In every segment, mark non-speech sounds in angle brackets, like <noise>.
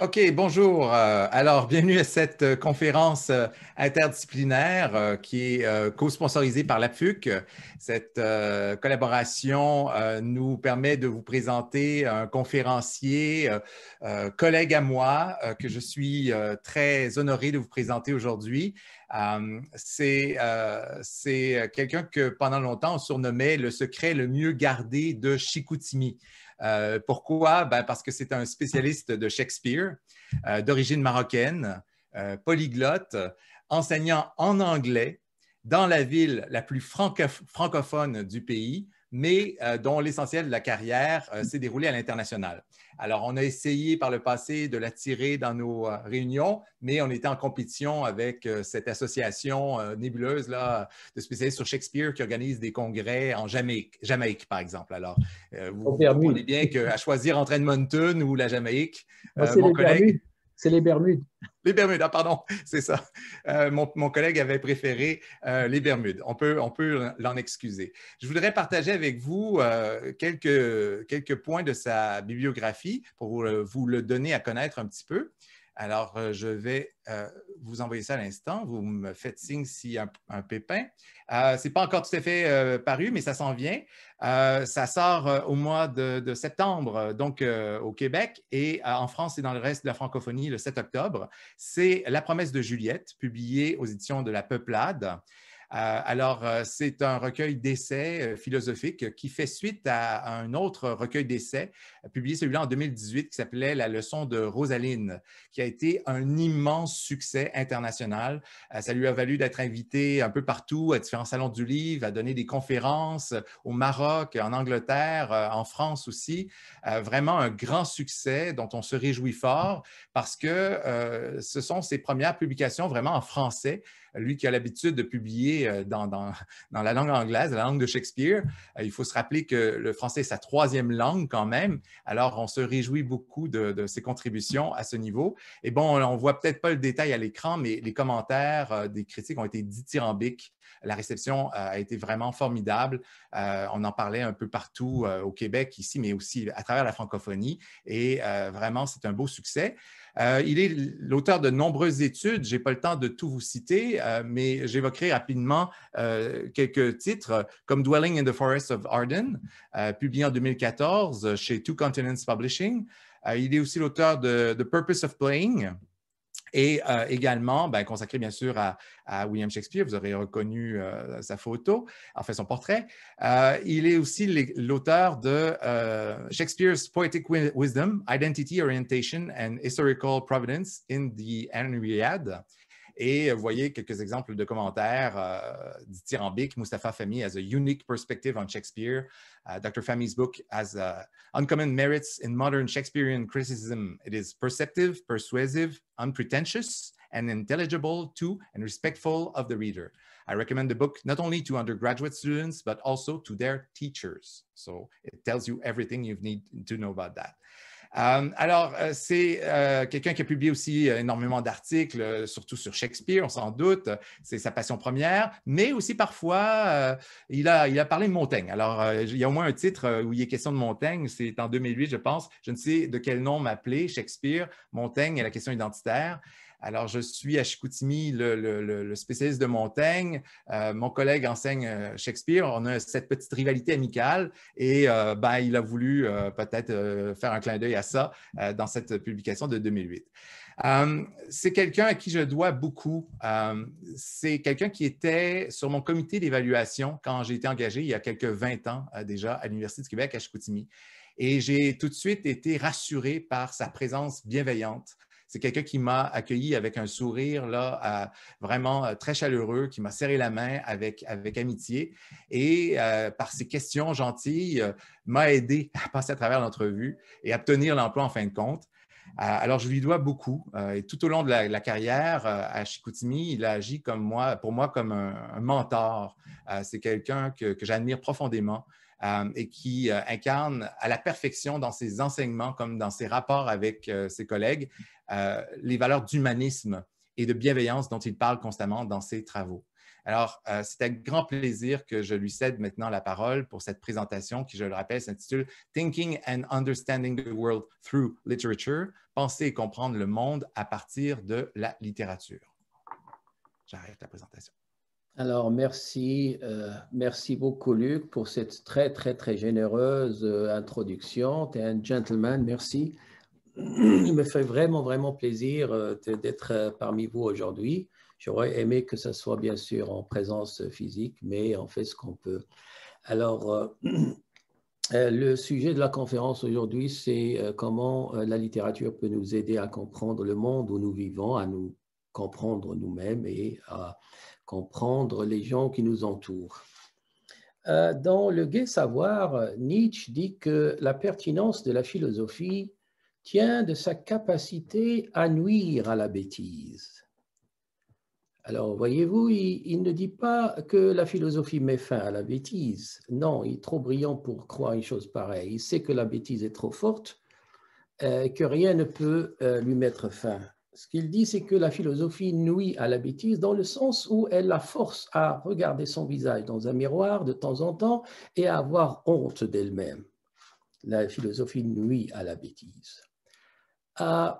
OK, bonjour. Euh, alors, bienvenue à cette euh, conférence euh, interdisciplinaire qui est co-sponsorisée par l'APFUC. Cette collaboration nous permet de vous présenter un conférencier, collègue à moi, que je suis très honoré de vous présenter aujourd'hui. C'est quelqu'un que pendant longtemps on surnommait le secret le mieux gardé de Chicoutimi. Euh, pourquoi? Ben, parce que c'est un spécialiste de Shakespeare, euh, d'origine marocaine, euh, polyglotte, enseignant en anglais dans la ville la plus francophone du pays, mais dont l'essentiel de la carrière s'est déroulé à l'international. Alors, on a essayé par le passé de l'attirer dans nos euh, réunions, mais on était en compétition avec euh, cette association euh, nébuleuse là, de spécialistes sur Shakespeare qui organise des congrès en Jamaïque, Jamaïque par exemple. Alors, vous comprenez bien qu'à choisir entre Edmonton ou la Jamaïque, mon collègue... C'est les Bermudes. Les Bermudes, ah pardon, <laughs> c'est ça. Euh, mon, collègue avait préféré euh, les Bermudes. On peut, on peut l'en excuser. Je voudrais partager avec vous euh, quelques, quelques points de sa bibliographie pour vous le donner à connaître un petit peu. Alors, euh, je vais euh, vous envoyer ça à l'instant. Vous me faites signe s'il y a un, pépin. Euh, Ce n'est pas encore tout à fait paru, mais ça s'en vient. ça sort au mois de, septembre, donc au Québec, et en France et dans le reste de la francophonie le 7 octobre. C'est La promesse de Juliette, publiée aux éditions de La Peuplade. Euh, alors, euh, c'est un recueil d'essais euh, philosophiques qui fait suite à un autre recueil d'essais, publié celui-là en 2018, qui s'appelait La leçon de Rosaline, qui a été un immense succès international. Ça lui a valu d'être invité un peu partout à différents salons du livre, à donner des conférences au Maroc, en Angleterre, en France aussi. Vraiment un grand succès dont on se réjouit fort parce que ce sont ses premières publications vraiment en français lui qui a l'habitude de publier euh, dans, la langue anglaise, la langue de Shakespeare, euh, il faut se rappeler que le français est sa troisième langue quand même. Alors, on se réjouit beaucoup de, ses contributions à ce niveau. Et bon, on ne voit peut-être pas le détail à l'écran, mais les commentaires euh, des critiques ont été dithyrambiques. La réception a été vraiment formidable. on en parlait un peu partout au Québec, ici, mais aussi à travers la francophonie. Et vraiment, c'est un beau succès. Euh, il est l'auteur de nombreuses études. Je n'ai pas le temps de tout vous citer, euh, mais j'évoquerai rapidement euh, quelques titres comme Dwelling in the Forest of Arden, publié en 2014 chez Two Continents Publishing. il est aussi l'auteur de The Purpose of Playing, et euh, également ben, consacré bien sûr à, William Shakespeare. Vous aurez reconnu euh, sa photo, enfin son portrait. Euh, il est aussi l'auteur de Shakespeare's Poetic Wisdom, Identity, Orientation and Historical Providence in the Henriade. Et vous voyez quelques exemples de commentaires euh, dithyrambiques. Mustafa Fahmy has a unique perspective on Shakespeare. Uh, Dr. Fahmy's book has uh, uncommon merits in modern Shakespearean criticism. It is perceptive, persuasive, unpretentious, and intelligible to and respectful of the reader. I recommend the book not only to undergraduate students, but also to their teachers. So it tells you everything you need to know about that. Euh, alors, euh, c'est euh, quelqu'un qui a publié aussi énormément d'articles, surtout sur Shakespeare, on s'en doute, c'est sa passion première, mais aussi parfois, il, a, il a parlé de Montaigne. Alors, il y a au moins un titre où il est question de Montaigne, c'est en 2008, je pense, je ne sais de quel nom m'appeler, Shakespeare, Montaigne et la question identitaire. Alors, je suis à Chicoutimi, le, spécialiste de Montaigne. Euh, mon collègue enseigne euh, Shakespeare. On a cette petite rivalité amicale et euh, ben, il a voulu peut-être faire un clin d'œil à ça dans cette publication de 2008. c'est quelqu'un à qui je dois beaucoup. c'est quelqu'un qui était sur mon comité d'évaluation quand j'ai été engagé il y a quelques 20 ans déjà à l'Université du Québec à Chicoutimi. Et j'ai tout de suite été rassuré par sa présence bienveillante, c'est quelqu'un qui m'a accueilli avec un sourire là, vraiment euh, très chaleureux, qui m'a serré la main avec, avec amitié et euh, par ses questions gentilles, euh, m'a aidé <laughs> à passer à travers l'entrevue et à obtenir l'emploi en fin de compte. alors, je lui dois beaucoup. et tout au long de la, carrière à Chicoutimi, il a agi comme moi, pour moi comme un, mentor. c'est quelqu'un que j'admire profondément. Euh, et qui euh, incarne à la perfection dans ses enseignements comme dans ses rapports avec euh, ses collègues les valeurs d'humanisme et de bienveillance dont il parle constamment dans ses travaux. Alors, c'est avec grand plaisir que je lui cède maintenant la parole pour cette présentation qui, je le rappelle, s'intitule Thinking and Understanding the World Through Literature, penser et comprendre le monde à partir de la littérature. J'arrête la présentation. Alors, merci, euh, merci beaucoup, Luc, pour cette très, très, très généreuse euh, introduction. Tu es un gentleman, merci. <clears throat> Il me fait vraiment, vraiment plaisir euh, d'être parmi vous aujourd'hui. J'aurais aimé que ce soit bien sûr en présence physique, mais on fait ce qu'on peut. Alors, <clears throat> le sujet de la conférence aujourd'hui, c'est comment la littérature peut nous aider à comprendre le monde où nous vivons, à nous comprendre nous-mêmes et à comprendre les gens qui nous entourent. Euh, dans le Gai Savoir, Nietzsche dit que la pertinence de la philosophie tient de sa capacité à nuire à la bêtise. Alors, voyez-vous, il, ne dit pas que la philosophie met fin à la bêtise. Non, il est trop brillant pour croire une chose pareille. Il sait que la bêtise est trop forte, euh, que rien ne peut euh, lui mettre fin ce qu'il dit, c'est que la philosophie nuit à la bêtise dans le sens où elle la force à regarder son visage dans un miroir de temps en temps et à avoir honte d'elle-même. La philosophie nuit à la bêtise. Euh,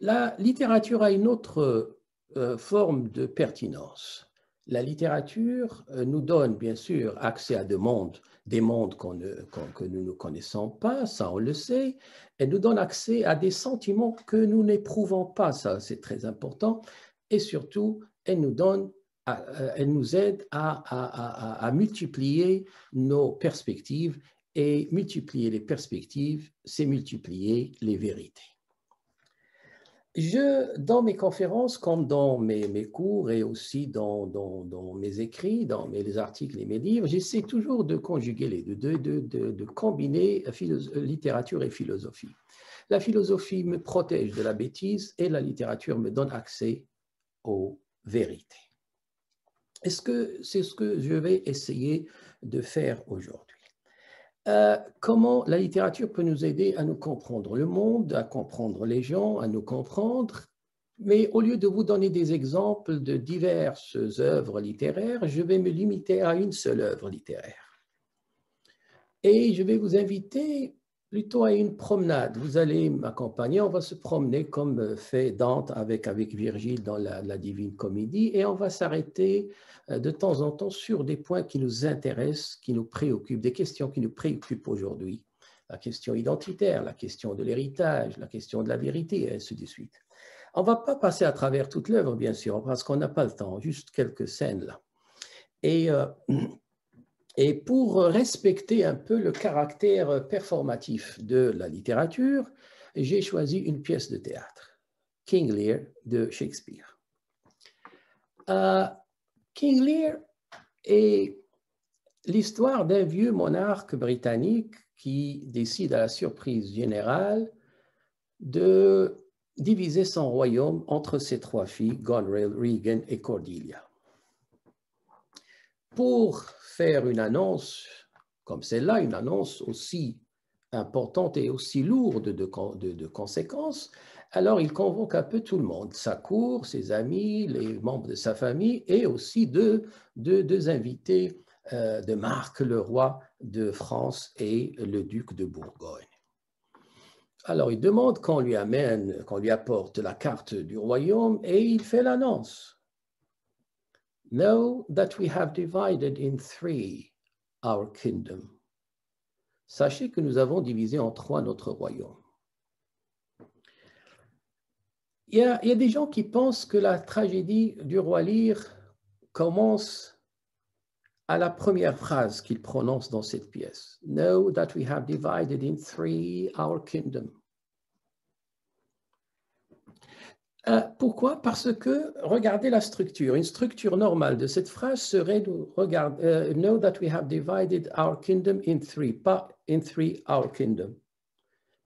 la littérature a une autre euh, forme de pertinence. La littérature euh, nous donne bien sûr accès à des mondes, des mondes que nous ne connaissons pas, ça on le sait, elle nous donne accès à des sentiments que nous n'éprouvons pas, ça c'est très important, et surtout, elle nous donne, euh, elle nous aide à, multiplier nos perspectives, et multiplier les perspectives, c'est multiplier les vérités. Je, dans mes conférences, comme dans mes, cours et aussi dans, mes écrits, dans mes articles et mes livres, j'essaie toujours de conjuguer les deux, de, de, combiner littérature et philosophie. La philosophie me protège de la bêtise et la littérature me donne accès aux vérités. Est-ce que c'est ce que je vais essayer de faire aujourd'hui? Euh, comment la littérature peut nous aider à nous comprendre? Le monde, à comprendre les gens, à nous comprendre. Mais au lieu de vous donner des exemples de diverses œuvres littéraires, je vais me limiter à une seule œuvre littéraire. Et je vais vous inviter plutôt à une promenade. Vous allez m'accompagner, on va se promener comme fait Dante avec, avec Virgile dans la, la Divine Comédie, et on va s'arrêter euh, de temps en temps sur des points qui nous intéressent, qui nous préoccupent, des questions qui nous préoccupent aujourd'hui. La question identitaire, la question de l'héritage, la question de la vérité, et ainsi de suite. On ne va pas passer à travers toute l'œuvre, bien sûr, parce qu'on n'a pas le temps, juste quelques scènes là. Et, euh, <clears throat> et pour respecter un peu le caractère performatif de la littérature, j'ai choisi une pièce de théâtre, King Lear de Shakespeare. Euh, King Lear est l'histoire d'un vieux monarque britannique qui décide à la surprise générale de diviser son royaume entre ses trois filles, Goneril, Regan et Cordelia. Pour faire une annonce comme celle-là, une annonce aussi importante et aussi lourde de conséquences, alors il convoque un peu tout le monde, sa cour, ses amis, les membres de sa famille et aussi deux, invités euh, de Marc, le roi de France et le duc de Bourgogne. Alors il demande qu'on lui amène, qu'on lui apporte la carte du royaume et il fait l'annonce. Know that we have divided in three our kingdom. Sachez que nous avons divisé en trois notre royaume. Il y, a, des gens qui pensent que la tragédie du roi Lear commence à la première phrase qu'il prononce dans cette pièce. Know that we have divided in three our kingdom. Euh, pourquoi? Parce que regardez la structure. Une structure normale de cette phrase serait euh, Know that we have divided our kingdom in three, pas in three our kingdom.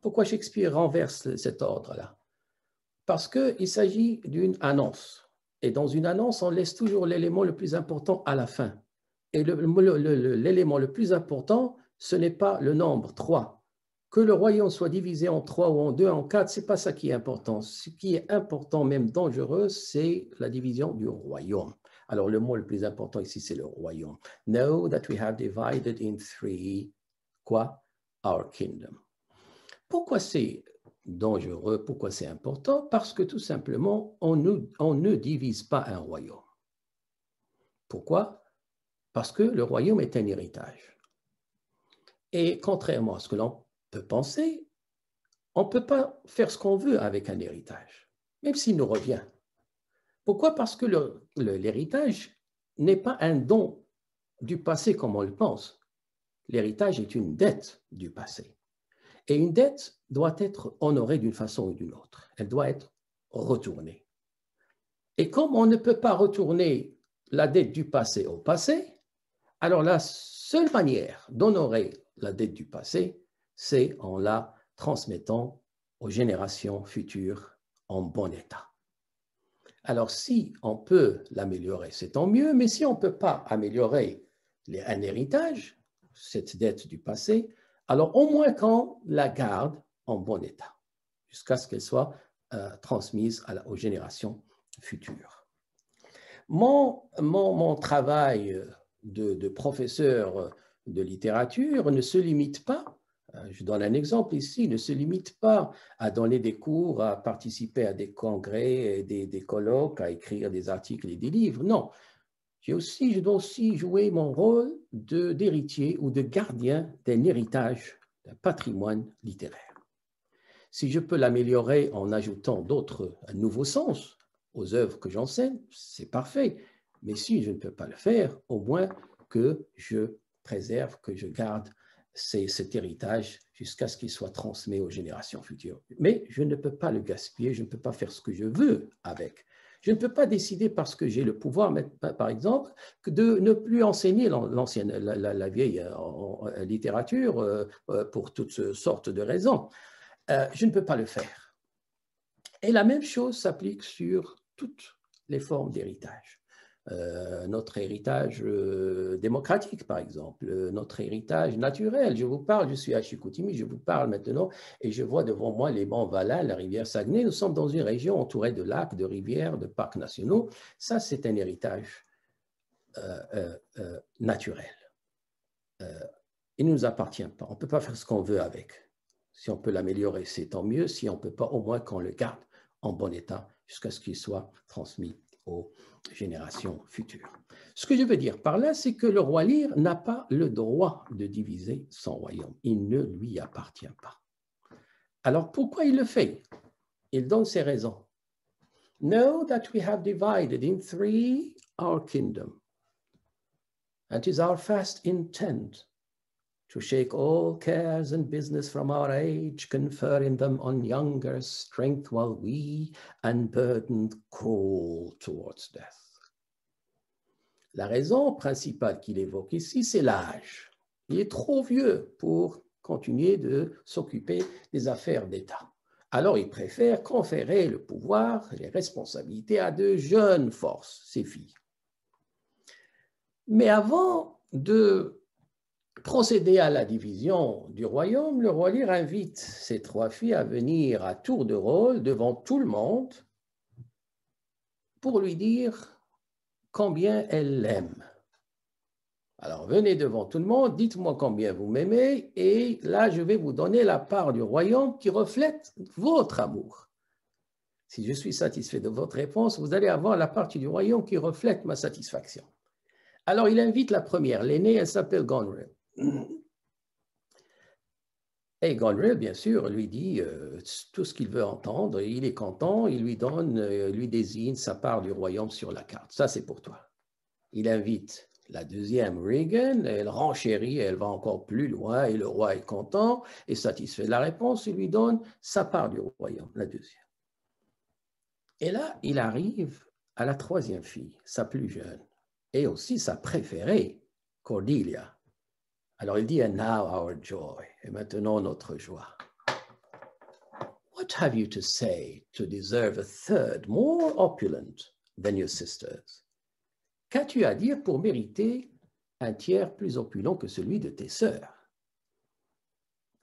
Pourquoi Shakespeare renverse cet ordre-là? Parce qu'il s'agit d'une annonce. Et dans une annonce, on laisse toujours l'élément le plus important à la fin. Et l'élément le, plus important, ce n'est pas le nombre 3. Que le royaume soit divisé en 3 ou en 2, en 4, ce n'est pas ça qui est important. Ce qui est important, même dangereux, c'est la division du royaume. Alors, le mot le plus important ici, c'est le royaume. Know that we have divided in three, quoi? Our kingdom. Pourquoi c'est dangereux? Pourquoi c'est important? Parce que tout simplement, on, on ne divise pas un royaume. Pourquoi? Parce que le royaume est un héritage. Et contrairement à ce que l'on peut penser, on ne peut pas faire ce qu'on veut avec un héritage, même s'il nous revient. Pourquoi? Parce que l'héritage n'est pas un don du passé comme on le pense. L'héritage est une dette du passé. Et une dette doit être honorée d'une façon ou d'une autre. Elle doit être retournée. Et comme on ne peut pas retourner la dette du passé au passé, alors la seule manière d'honorer la dette du passé, c'est en la transmettant aux générations futures en bon état. Alors si on peut l'améliorer, c'est tant mieux, mais si on ne peut pas améliorer un héritage, cette dette du passé, alors au moins qu'on la garde en bon état, jusqu'à ce qu'elle soit euh, transmise aux générations futures. Mon, mon, travail de, professeur de littérature ne se limite pas je donne un exemple ici, ne se limite pas à donner des cours, à participer à des congrès, des, des colloques, à écrire des articles et des livres. Non, aussi, je dois aussi jouer mon rôle d'héritier ou de gardien d'un héritage, d'un patrimoine littéraire. Si je peux l'améliorer en ajoutant d'autres, un nouveau sens aux œuvres que j'enseigne, c'est parfait. Mais si je ne peux pas le faire, au moins que je préserve, que je garde cet héritage jusqu'à ce qu'il soit transmis aux générations futures. Mais je ne peux pas le gaspiller, je ne peux pas faire ce que je veux avec. Je ne peux pas décider parce que j'ai le pouvoir, par exemple, de ne plus enseigner l'ancienne, la, vieille euh, littérature euh, euh, pour toutes sortes de raisons. Je ne peux pas le faire. Et la même chose s'applique sur toutes les formes d'héritage. Euh, notre héritage euh, démocratique, par exemple, euh, notre héritage naturel. Je vous parle, je suis à Chicoutimi, je vous parle maintenant et je vois devant moi les bancs Valin, la rivière Saguenay. Nous sommes dans une région entourée de lacs, de rivières, de parcs nationaux. Ça, c'est un héritage naturel. il ne nous appartient pas. On ne peut pas faire ce qu'on veut avec. Si on peut l'améliorer, c'est tant mieux. Si on ne peut pas, au moins qu'on le garde en bon état jusqu'à ce qu'il soit transmis aux générations futures. Ce que je veux dire par là, c'est que le roi Lyre n'a pas le droit de diviser son royaume. Il ne lui appartient pas. Alors pourquoi il le fait? Il donne ses raisons. Know that we have divided in three our kingdom, and is our fast intent to shake all cares and business from our age, conferring them on younger strength while we, unburdened, crawl towards death. La raison principale qu'il évoque ici, c'est l'âge. Il est trop vieux pour continuer de s'occuper des affaires d'État. Alors il préfère conférer le pouvoir, les responsabilités à de jeunes forces, ses filles. Mais avant de procéder à la division du royaume, le roi Lear invite ses trois filles à venir à tour de rôle devant tout le monde pour lui dire combien elle l'aime. Alors venez devant tout le monde, dites-moi combien vous m'aimez, et là je vais vous donner la part du royaume qui reflète votre amour. Si je suis satisfait de votre réponse, vous allez avoir la partie du royaume qui reflète ma satisfaction. Alors il invite la première, l'aînée, elle s'appelle Gonril. Et Gonril, bien sûr, lui dit euh, tout ce qu'il veut entendre. Il est content, il lui donne, euh, lui désigne sa part du royaume sur la carte. Ça, c'est pour toi. Il invite la deuxième, Reagan, elle renchérit, elle va encore plus loin, et le roi est content et satisfait de la réponse. Il lui donne sa part du royaume, la deuxième. Et là, il arrive à la troisième fille, sa plus jeune, et aussi sa préférée, Cordelia. Alors il dit, and now our joy, et maintenant notre joie. What have you to say to deserve a third more opulent than your sisters? Qu'as-tu à dire pour mériter un tiers plus opulent que celui de tes sœurs?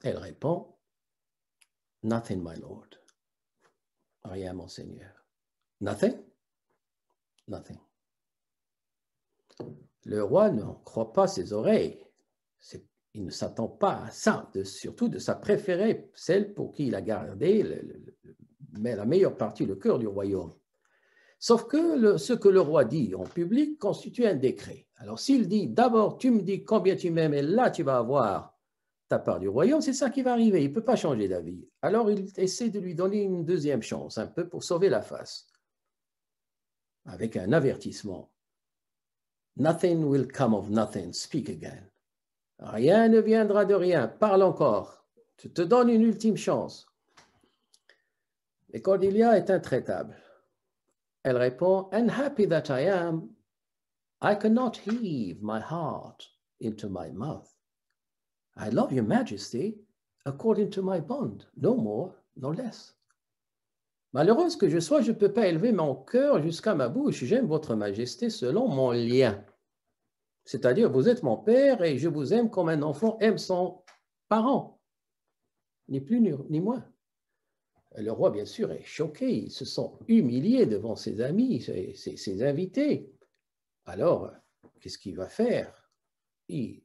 Elle répond, Nothing, my lord. Rien, mon Seigneur. Nothing? Nothing. Le roi ne croit pas ses oreilles. Il ne s'attend pas à ça, surtout de sa préférée, celle pour qui il a gardé la meilleure partie, le cœur du royaume. Sauf que ce que le roi dit en public constitue un décret. Alors s'il dit d'abord tu me dis combien tu m'aimes et là tu vas avoir ta part du royaume, c'est ça qui va arriver. Il ne peut pas changer d'avis. Alors il essaie de lui donner une deuxième chance, un peu pour sauver la face, avec un avertissement. Nothing will come of nothing, speak again. Rien ne viendra de rien, parle encore. Je te donne une ultime chance. Et Cordelia est intraitable. Elle répond, Unhappy that I am, I cannot heave my heart into my mouth. I love your majesty according to my bond, no more, no less. Malheureuse que je sois, je ne peux pas élever mon cœur jusqu'à ma bouche. J'aime votre majesté selon mon lien. C'est-à-dire, vous êtes mon père et je vous aime comme un enfant aime son parent. Ni plus ni moins. Le roi, bien sûr, est choqué. Il se sent humilié devant ses amis, ses, invités. Alors, qu'est-ce qu'il va faire? Il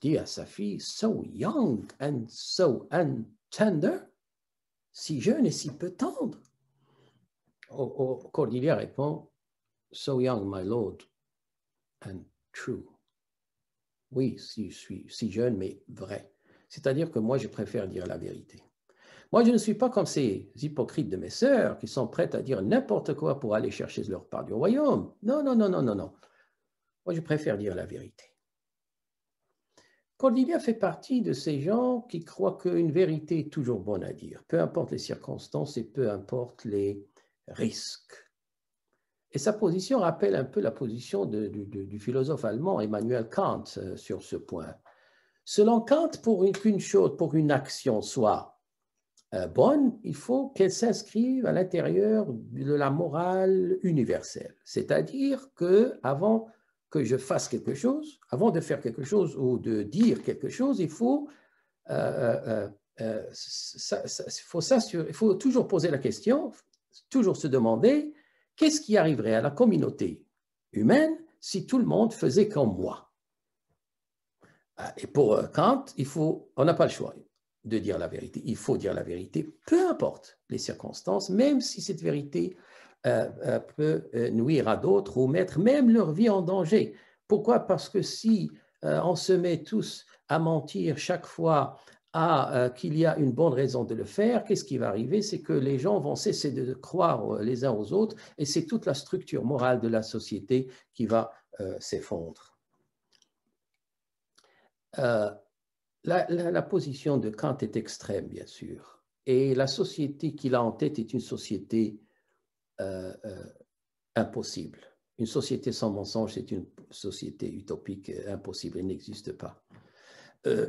dit à sa fille, So young and so untender, si jeune et si peu tendre. Cordelia répond, So young, my lord, and true. Oui, si je suis si jeune, mais vrai. C'est-à-dire que moi, je préfère dire la vérité. Moi, je ne suis pas comme ces hypocrites de mes sœurs qui sont prêtes à dire n'importe quoi pour aller chercher leur part du royaume. Non, non, non, non, non, non. Moi, je préfère dire la vérité. Cordelia fait partie de ces gens qui croient qu'une vérité est toujours bonne à dire, peu importe les circonstances et peu importe les risques. Et sa position rappelle un peu la position du, philosophe allemand Emmanuel Kant euh, sur ce point. Selon Kant, pour qu'une chose, pour une action soit euh, bonne, il faut qu'elle s'inscrive à l'intérieur de la morale universelle. C'est-à-dire que avant que je fasse quelque chose, avant de faire quelque chose ou de dire quelque chose, il faut, faut, il faut toujours poser la question, toujours se demander Qu'est-ce qui arriverait à la communauté humaine si tout le monde faisait comme moi? Ah, Et pour euh, Kant, il faut, on n'a pas le choix de dire la vérité. Il faut dire la vérité, peu importe les circonstances, même si cette vérité euh, euh, peut nuire à d'autres ou mettre même leur vie en danger. Pourquoi? Parce que si on se met tous à mentir chaque fois euh, qu'il y a une bonne raison de le faire, qu'est-ce qui va arriver? C'est que les gens vont cesser de croire euh, les uns aux autres et c'est toute la structure morale de la société qui va euh, s'effondrer. La, position de Kant est extrême, bien sûr, et la société qu'il a en tête est une société impossible. Une société sans mensonge, c'est une société utopique, impossible, elle n'existe pas. Euh,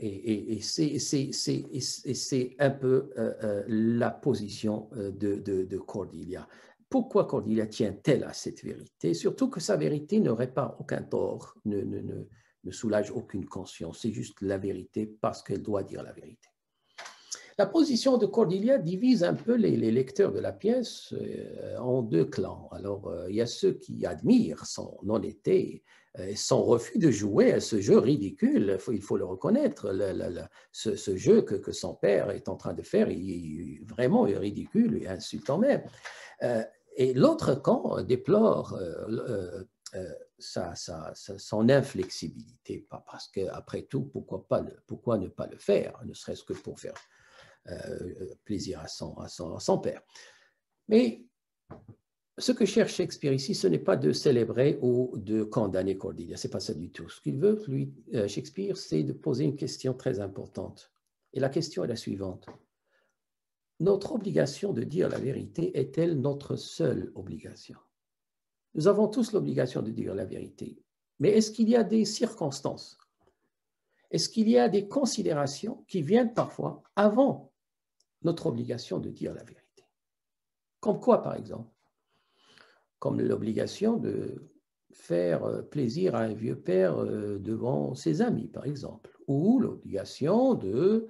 et, c'est un peu euh, euh, la position de, Cordelia. Pourquoi Cordelia tient-elle à cette vérité? Surtout que sa vérité ne répare aucun tort, ne soulage aucune conscience. C'est juste la vérité parce qu'elle doit dire la vérité. La position de Cordelia divise un peu les, lecteurs de la pièce en deux clans. Alors, il y a ceux qui admirent son honnêteté euh, son refus de jouer à ce jeu ridicule, il faut le reconnaître, ce, jeu que, son père est en train de faire est vraiment ridicule et insultant même. Euh, et l'autre camp déplore euh, son inflexibilité, parce qu'après tout, pourquoi, pas pourquoi ne pas le faire, ne serait-ce que pour faire plaisir à son, à son père. Mais ce que cherche Shakespeare ici, ce n'est pas de célébrer ou de condamner Cordelia, c'est pas ça du tout. Ce qu'il veut, lui, euh, Shakespeare, c'est de poser une question très importante. Et la question est la suivante. Notre obligation de dire la vérité est-elle notre seule obligation? Nous avons tous l'obligation de dire la vérité, mais est-ce qu'il y a des circonstances? Est-ce qu'il y a des considérations qui viennent parfois avant notre obligation de dire la vérité Comme quoi, par exemple comme l'obligation de faire euh, plaisir à un vieux père euh, devant ses amis, par exemple, ou l'obligation de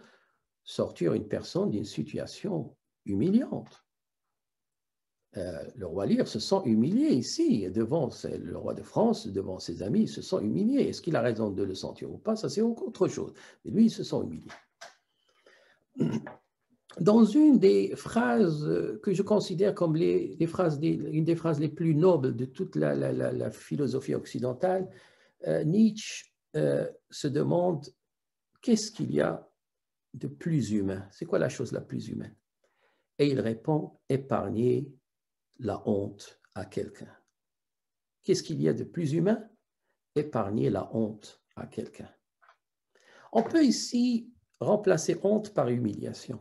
sortir une personne d'une situation humiliante. le roi Lear se sent humilié ici, devant le roi de France, devant ses amis, il se sent humilié. Est-ce qu'il a raison de le sentir ou pas? Ça, c'est autre chose. Mais lui, il se sent humilié. Dans une des phrases que je considère comme les, phrases, une des phrases les plus nobles de toute la, philosophie occidentale, Nietzsche se demande qu'est-ce qu'il y a de plus humain? C'est quoi la chose la plus humaine? Et il répond épargner la honte à quelqu'un. Qu'est-ce qu'il y a de plus humain? Épargner la honte à quelqu'un. On peut ici remplacer honte par humiliation.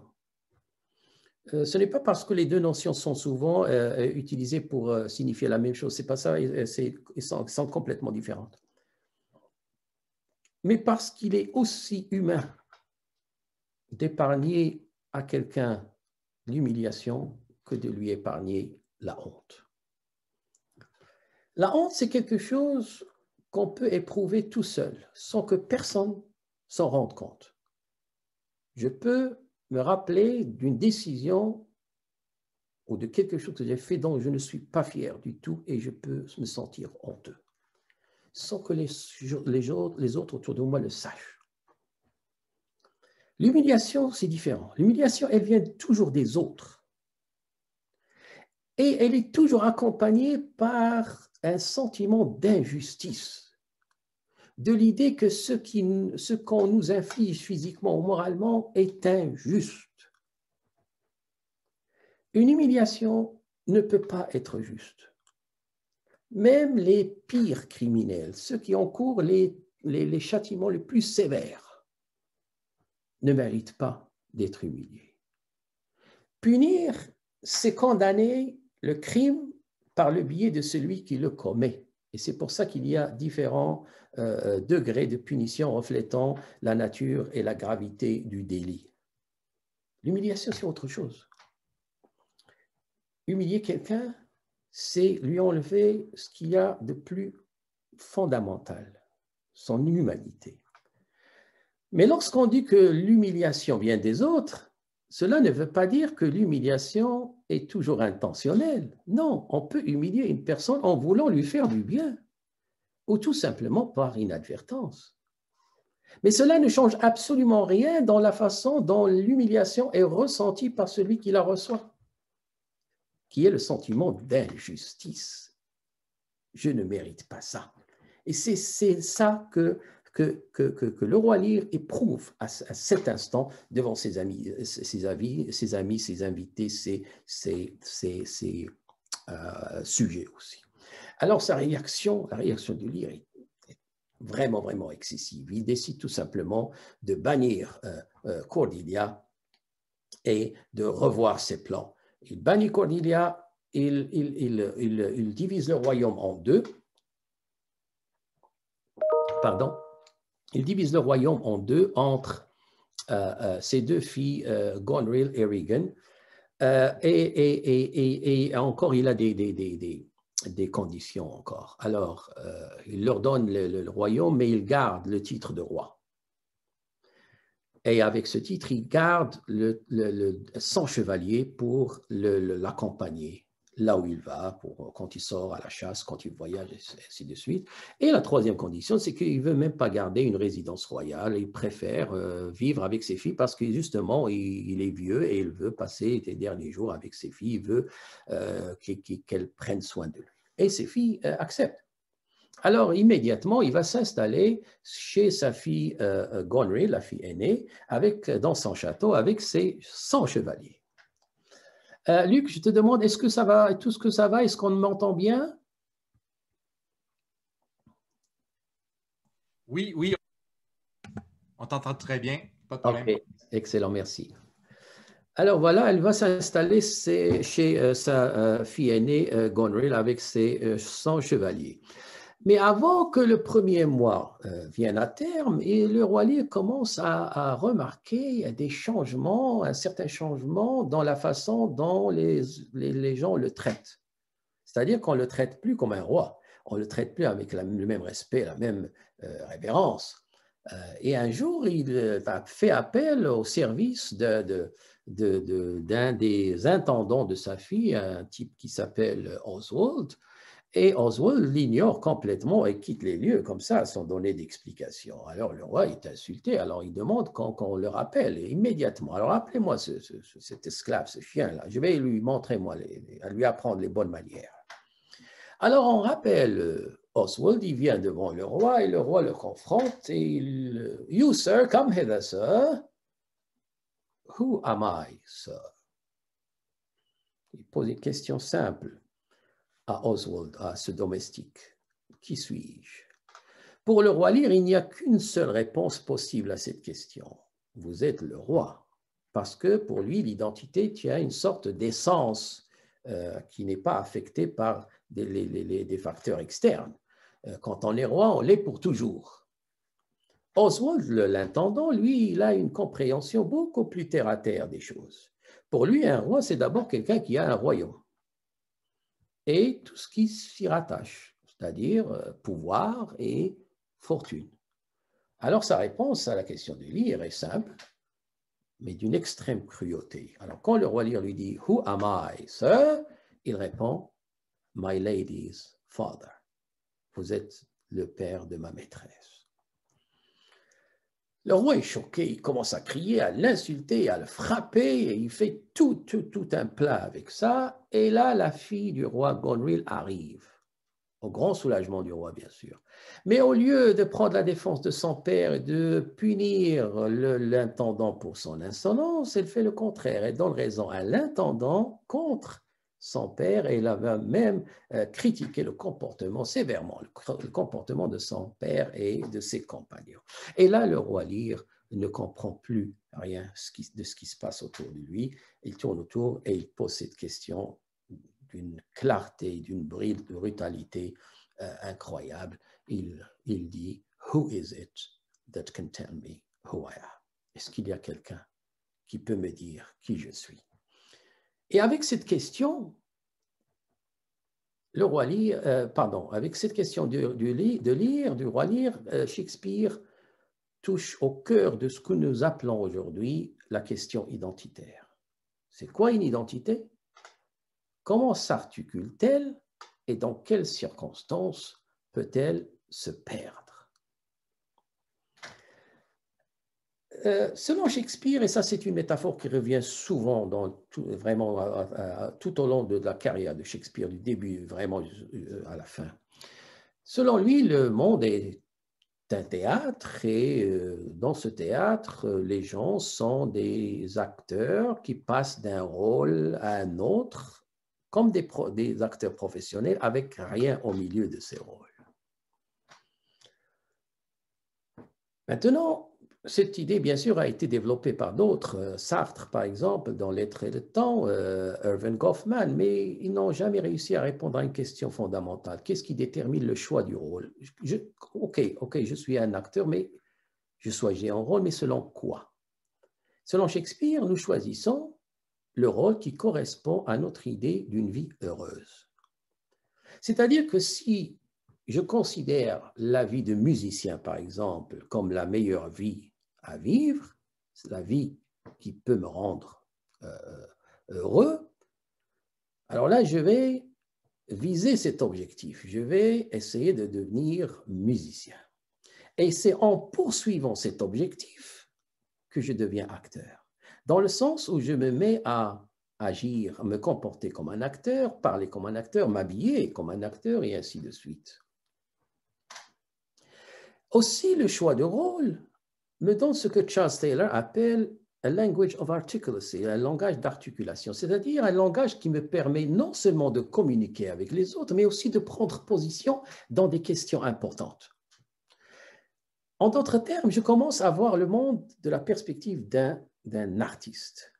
Euh, ce n'est pas parce que les deux notions sont souvent euh, utilisées pour euh, signifier la même chose, c'est pas ça, elles sont complètement différentes. Mais parce qu'il est aussi humain d'épargner à quelqu'un l'humiliation que de lui épargner la honte. La honte, c'est quelque chose qu'on peut éprouver tout seul, sans que personne s'en rende compte. Je peux me rappeler d'une décision ou de quelque chose que j'ai fait dont je ne suis pas fier du tout et je peux me sentir honteux, sans que les, les autres autour de moi le sachent. L'humiliation, c'est différent. L'humiliation, elle vient toujours des autres. Et elle est toujours accompagnée par un sentiment d'injustice, de l'idée que ce qu'on nous inflige physiquement ou moralement est injuste. Une humiliation ne peut pas être juste. Même les pires criminels, ceux qui encourent les, châtiments les plus sévères, ne mérite pas d'être humilié. Punir, c'est condamner le crime par le biais de celui qui le commet. Et c'est pour ça qu'il y a différents euh, degrés de punition reflétant la nature et la gravité du délit. L'humiliation, c'est autre chose. Humilier quelqu'un, c'est lui enlever ce qu'il y a de plus fondamental, son humanité. Mais lorsqu'on dit que l'humiliation vient des autres, cela ne veut pas dire que l'humiliation est toujours intentionnelle. Non, on peut humilier une personne en voulant lui faire du bien, ou tout simplement par inadvertance. Mais cela ne change absolument rien dans la façon dont l'humiliation est ressentie par celui qui la reçoit, qui est le sentiment d'injustice. Je ne mérite pas ça. Et c'est ça que que, le roi Lear éprouve à, cet instant devant ses amis, ses, amis, ses amis, ses invités, ses, euh, sujets aussi. Alors sa réaction, la réaction de Lear est vraiment, vraiment excessive. Il décide tout simplement de bannir euh, euh, Cordelia et de revoir ses plans. Il bannit Cordelia, il divise le royaume en deux. Pardon il divise le royaume en deux entre euh, euh, ses deux filles, euh, Gonril et Regan. Et, encore, il a des, conditions encore. Alors, il leur donne le, royaume, mais il garde le titre de roi. Et avec ce titre, il garde le, son chevalier pour l'accompagner là où il va, pour, quand il sort à la chasse, quand il voyage, et ainsi de suite. Et la troisième condition, c'est qu'il ne veut même pas garder une résidence royale, il préfère euh, vivre avec ses filles parce que justement, il, est vieux et il veut passer les derniers jours avec ses filles, il veut euh, qu'elles prennent soin de lui. Et ses filles euh, acceptent. Alors, immédiatement, il va s'installer chez sa fille Gonry, la fille aînée, avec, dans son château, avec ses 100 chevaliers. Euh, Luc, je te demande, est-ce que ça va, tout ce que ça va, est-ce qu'on m'entend bien? Oui, oui, on t'entend très bien, pas de problème. excellent, merci. Alors voilà, elle va s'installer chez euh, sa euh, fille aînée, Gonril, avec ses 100 chevaliers. Mais avant que le premier mois euh, vienne à terme, et le roi Lear commence à, remarquer des changements, un certain changement dans la façon dont les, gens le traitent. C'est-à-dire qu'on ne le traite plus comme un roi, on ne le traite plus avec le même respect, la même euh, révérence. Euh, et un jour, il fait appel au service d'un des intendants de sa fille, un type qui s'appelle Oswald, et Oswald l'ignore complètement et quitte les lieux comme ça sans donner d'explication. Alors le roi est insulté, alors il demande qu'on le rappelle immédiatement. Alors appelez-moi cet esclave, ce chien-là, je vais lui montrer, moi, à lui apprendre les bonnes manières. Alors on rappelle euh, Oswald, il vient devant le roi et le roi le confronte et il, You sir, come hither, sir. Who am I, sir? Il pose une question simple à Oswald, à ce domestique. Qui suis-je? Pour le roi Lear, il n'y a qu'une seule réponse possible à cette question. Vous êtes le roi. Parce que pour lui, l'identité tient une sorte d'essence euh, qui n'est pas affectée par des, facteurs externes. Euh, quand on est roi, on l'est pour toujours. Oswald, l'intendant, lui, il a une compréhension beaucoup plus terre à terre des choses. Pour lui, un roi, c'est d'abord quelqu'un qui a un royaume et tout ce qui s'y rattache, c'est-à-dire euh, pouvoir et fortune. Alors sa réponse à la question de Lyre est simple, mais d'une extrême cruauté. Alors quand le roi Lyre lui dit Who am I, sir? Il répond My lady's father. Vous êtes le père de ma maîtresse. Le roi est choqué, il commence à crier, à l'insulter, à le frapper, et il fait tout, tout, tout un plat avec ça. Et là, la fille du roi Gonril arrive, au grand soulagement du roi, bien sûr. Mais au lieu de prendre la défense de son père et de punir l'intendant pour son insolence, elle fait le contraire. Elle donne raison à l'intendant contre son père et il avait même euh, critiqué le comportement sévèrement, le, comportement de son père et de ses compagnons. Et là, le roi Lyre ne comprend plus rien de ce qui se passe autour de lui. Il tourne autour et il pose cette question d'une clarté, d'une brutalité euh, incroyable. Il, il dit, Who is it that can tell me who I am? Est-ce qu'il y a quelqu'un qui peut me dire qui je suis? Et avec cette question, le roi Lear, euh, pardon, avec cette question de, de, lire, du roi Lear, euh, Shakespeare touche au cœur de ce que nous appelons aujourd'hui la question identitaire. C'est quoi une identité? Comment s'articule-t-elle et dans quelles circonstances peut-elle se perdre? Euh, selon Shakespeare, et ça c'est une métaphore qui revient souvent dans tout, vraiment tout au long de la carrière de Shakespeare, du début vraiment euh, à la fin. Selon lui, le monde est un théâtre et euh, dans ce théâtre, les gens sont des acteurs qui passent d'un rôle à un autre comme des, des acteurs professionnels avec rien au milieu de ces rôles. Maintenant, cette idée, bien sûr, a été développée par d'autres, euh, Sartre, par exemple, dans L'être et le temps, euh, Irving Goffman, mais ils n'ont jamais réussi à répondre à une question fondamentale. Qu'est-ce qui détermine le choix du rôle? Ok, ok, je suis un acteur, mais je choisis un rôle, mais selon quoi? Selon Shakespeare, nous choisissons le rôle qui correspond à notre idée d'une vie heureuse. C'est-à-dire que si je considère la vie de musicien, par exemple, comme la meilleure vie à vivre, la vie qui peut me rendre euh, heureux, alors là, je vais viser cet objectif. Je vais essayer de devenir musicien. Et c'est en poursuivant cet objectif que je deviens acteur. Dans le sens où je me mets à agir, à me comporter comme un acteur, parler comme un acteur, m'habiller comme un acteur et ainsi de suite. Aussi, le choix de rôle me donne ce que Charles Taylor appelle a language of articulacy, un langage d'articulation, c'est-à-dire un langage qui me permet non seulement de communiquer avec les autres, mais aussi de prendre position dans des questions importantes. En d'autres termes, je commence à voir le monde de la perspective d'un artiste.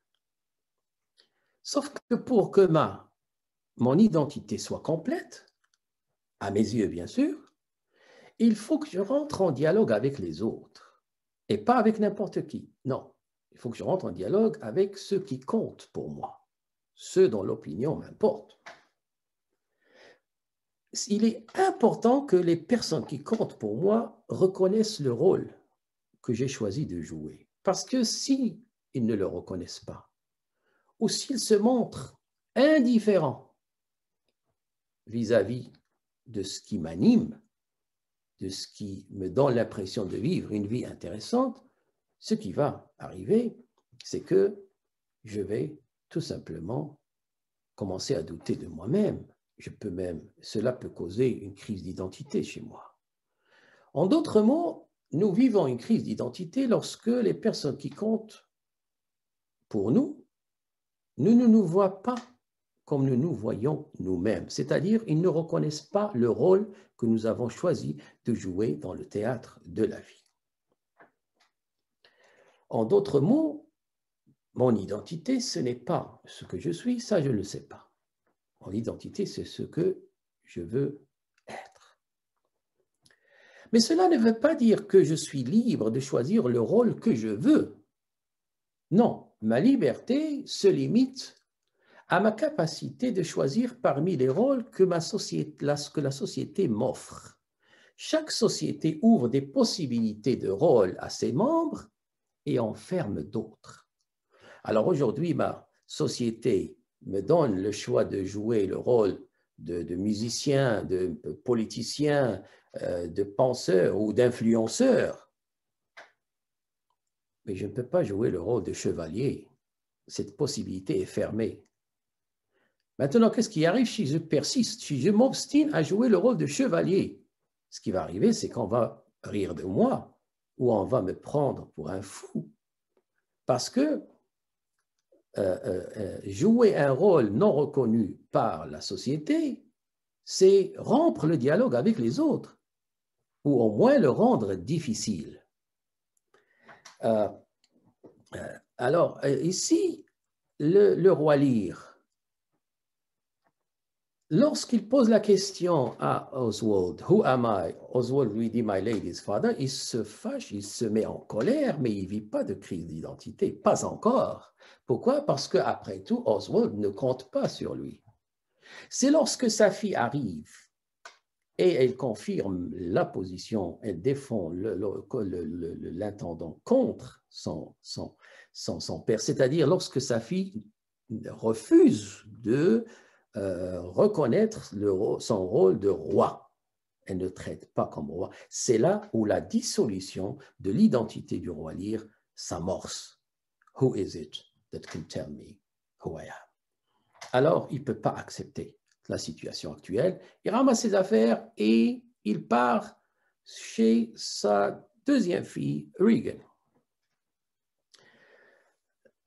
Sauf que pour que ma, mon identité soit complète, à mes yeux bien sûr, il faut que je rentre en dialogue avec les autres. Et pas avec n'importe qui. Non, il faut que je rentre en dialogue avec ceux qui comptent pour moi, ceux dont l'opinion m'importe. Il est important que les personnes qui comptent pour moi reconnaissent le rôle que j'ai choisi de jouer. Parce que si ils ne le reconnaissent pas, ou s'il se montre indifférent vis-à-vis de ce qui m'anime, de ce qui me donne l'impression de vivre une vie intéressante, ce qui va arriver, c'est que je vais tout simplement commencer à douter de moi-même. Je peux même, cela peut causer une crise d'identité chez moi. En d'autres mots, nous vivons une crise d'identité lorsque les personnes qui comptent pour nous ne nous voient pas comme nous nous voyons nous-mêmes, c'est-à-dire ils ne reconnaissent pas le rôle que nous avons choisi de jouer dans le théâtre de la vie. En d'autres mots, mon identité, ce n'est pas ce que je suis, ça je ne le sais pas. Mon identité, c'est ce que je veux être. Mais cela ne veut pas dire que je suis libre de choisir le rôle que je veux. Non, ma liberté se limite à ma capacité de choisir parmi les rôles que, la société m'offre. Chaque société ouvre des possibilités de rôle à ses membres et en ferme d'autres. Alors aujourd'hui, ma société me donne le choix de jouer le rôle de, musicien, de politicien, euh, de penseur ou d'influenceur. Mais je ne peux pas jouer le rôle de chevalier. Cette possibilité est fermée. Maintenant, qu'est-ce qui arrive si je persiste, si je m'obstine à jouer le rôle de chevalier? Ce qui va arriver, c'est qu'on va rire de moi ou on va me prendre pour un fou. Parce que euh, euh, euh, jouer un rôle non reconnu par la société, c'est rompre le dialogue avec les autres, ou au moins le rendre difficile. alors, ici, le, roi Lyre, Lorsqu'il pose la question à Oswald, Who am I? Oswald lui dit My lady's father. Il se fâche, il se met en colère, mais il ne vit pas de crise d'identité, pas encore. Pourquoi? Parce qu'après tout, Oswald ne compte pas sur lui. C'est lorsque sa fille arrive et elle confirme la position, elle défend l'intendant contre son, son, son père, c'est-à-dire lorsque sa fille refuse de euh, reconnaître son rôle de roi. Elle ne traite pas comme roi. C'est là où la dissolution de l'identité du roi Lyre s'amorce. Who is it that can tell me who I am? Alors, il ne peut pas accepter la situation actuelle. Il ramasse ses affaires et il part chez sa deuxième fille, Regan.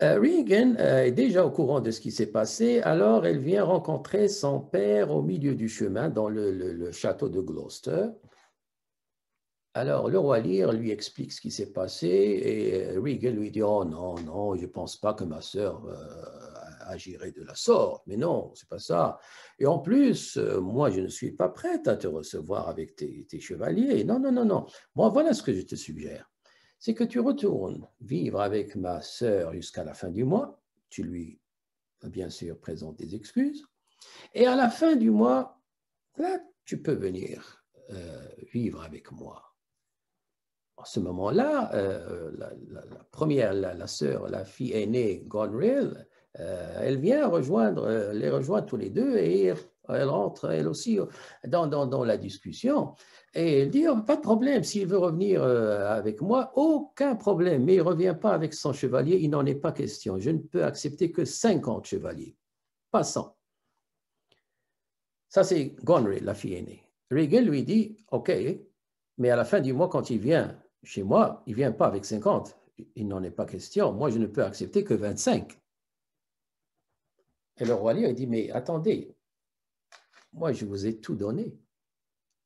Euh, Regan euh, est déjà au courant de ce qui s'est passé, alors elle vient rencontrer son père au milieu du chemin dans le, château de Gloucester. Alors le roi Lear lui explique ce qui s'est passé et Regan lui dit Oh non, non, je ne pense pas que ma sœur euh, agirait de la sorte. Mais non, c'est pas ça. Et en plus, moi, je ne suis pas prête à te recevoir avec tes chevaliers. Non, non, non, non. Moi, voilà ce que je te suggère c'est que tu retournes vivre avec ma sœur jusqu'à la fin du mois. Tu lui, bien sûr, présentes des excuses. Et à la fin du mois, là, tu peux venir euh, vivre avec moi. En ce moment-là, euh, la, première, la, sœur, la fille aînée, Gonril, euh, elle vient rejoindre, les rejoindre tous les deux et elle rentre elle aussi dans, dans la discussion. Et il dit, oh, pas de problème, s'il veut revenir euh, avec moi, aucun problème, mais il ne revient pas avec son chevalier, il n'en est pas question. Je ne peux accepter que 50 chevaliers, pas 100. Ça, c'est Gonry, la fille aînée. Regan lui dit, OK, mais à la fin du mois, quand il vient chez moi, il ne vient pas avec 50. Il n'en est pas question. Moi, je ne peux accepter que 25. Et le roi lui dit, mais attendez, moi, je vous ai tout donné.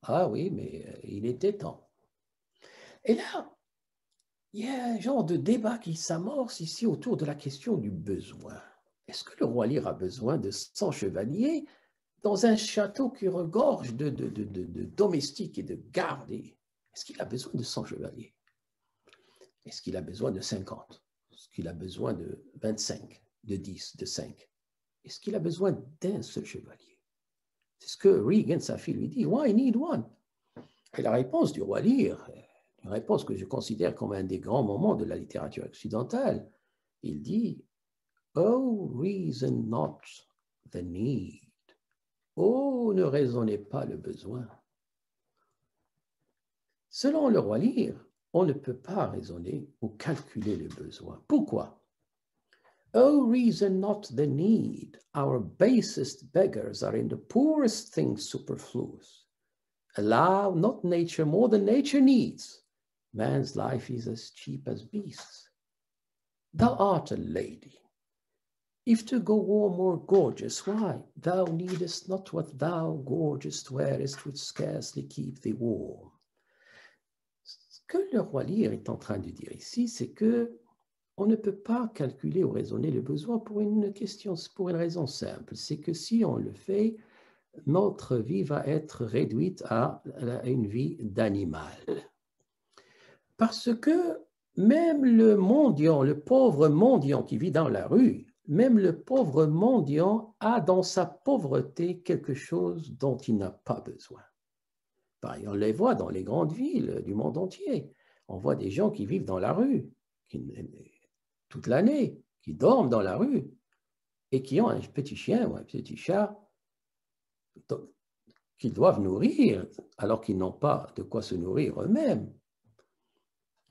Ah oui, mais euh, il était temps. Et là, il y a un genre de débat qui s'amorce ici autour de la question du besoin. Est-ce que le roi Lyre a besoin de 100 chevaliers dans un château qui regorge de, domestiques et de gardes Est-ce qu'il a besoin de 100 chevaliers? Est-ce qu'il a besoin de 50 Est-ce qu'il a besoin de 25, de 10, de 5 Est-ce qu'il a besoin d'un seul chevalier? C'est ce que Regan, sa fille, lui dit. Why need one? Et la réponse du roi Lear, une réponse que je considère comme un des grands moments de la littérature occidentale, il dit Oh, reason not the need. Oh, ne raisonnez pas le besoin. Selon le roi Lyre, on ne peut pas raisonner ou calculer le besoin. Pourquoi? Oh, reason not the need. Our basest beggars are in the poorest things superfluous. Allow not nature more than nature needs. Man's life is as cheap as beasts. Thou art a lady. If to go warm or gorgeous, why? Thou needest not what thou gorgeous wearest would scarcely keep thee warm. Ce que le roi Lyre est en train de dire ici, c'est que on ne peut pas calculer ou raisonner le besoin pour une question, pour une raison simple. C'est que si on le fait, notre vie va être réduite à une vie d'animal. Parce que même le mendiant, le pauvre mendiant qui vit dans la rue, même le pauvre mendiant a dans sa pauvreté quelque chose dont il n'a pas besoin. On les voit dans les grandes villes du monde entier. On voit des gens qui vivent dans la rue, toute l'année, qui dorment dans la rue et qui ont un petit chien ou un petit chat qu'ils doivent nourrir alors qu'ils n'ont pas de quoi se nourrir eux-mêmes.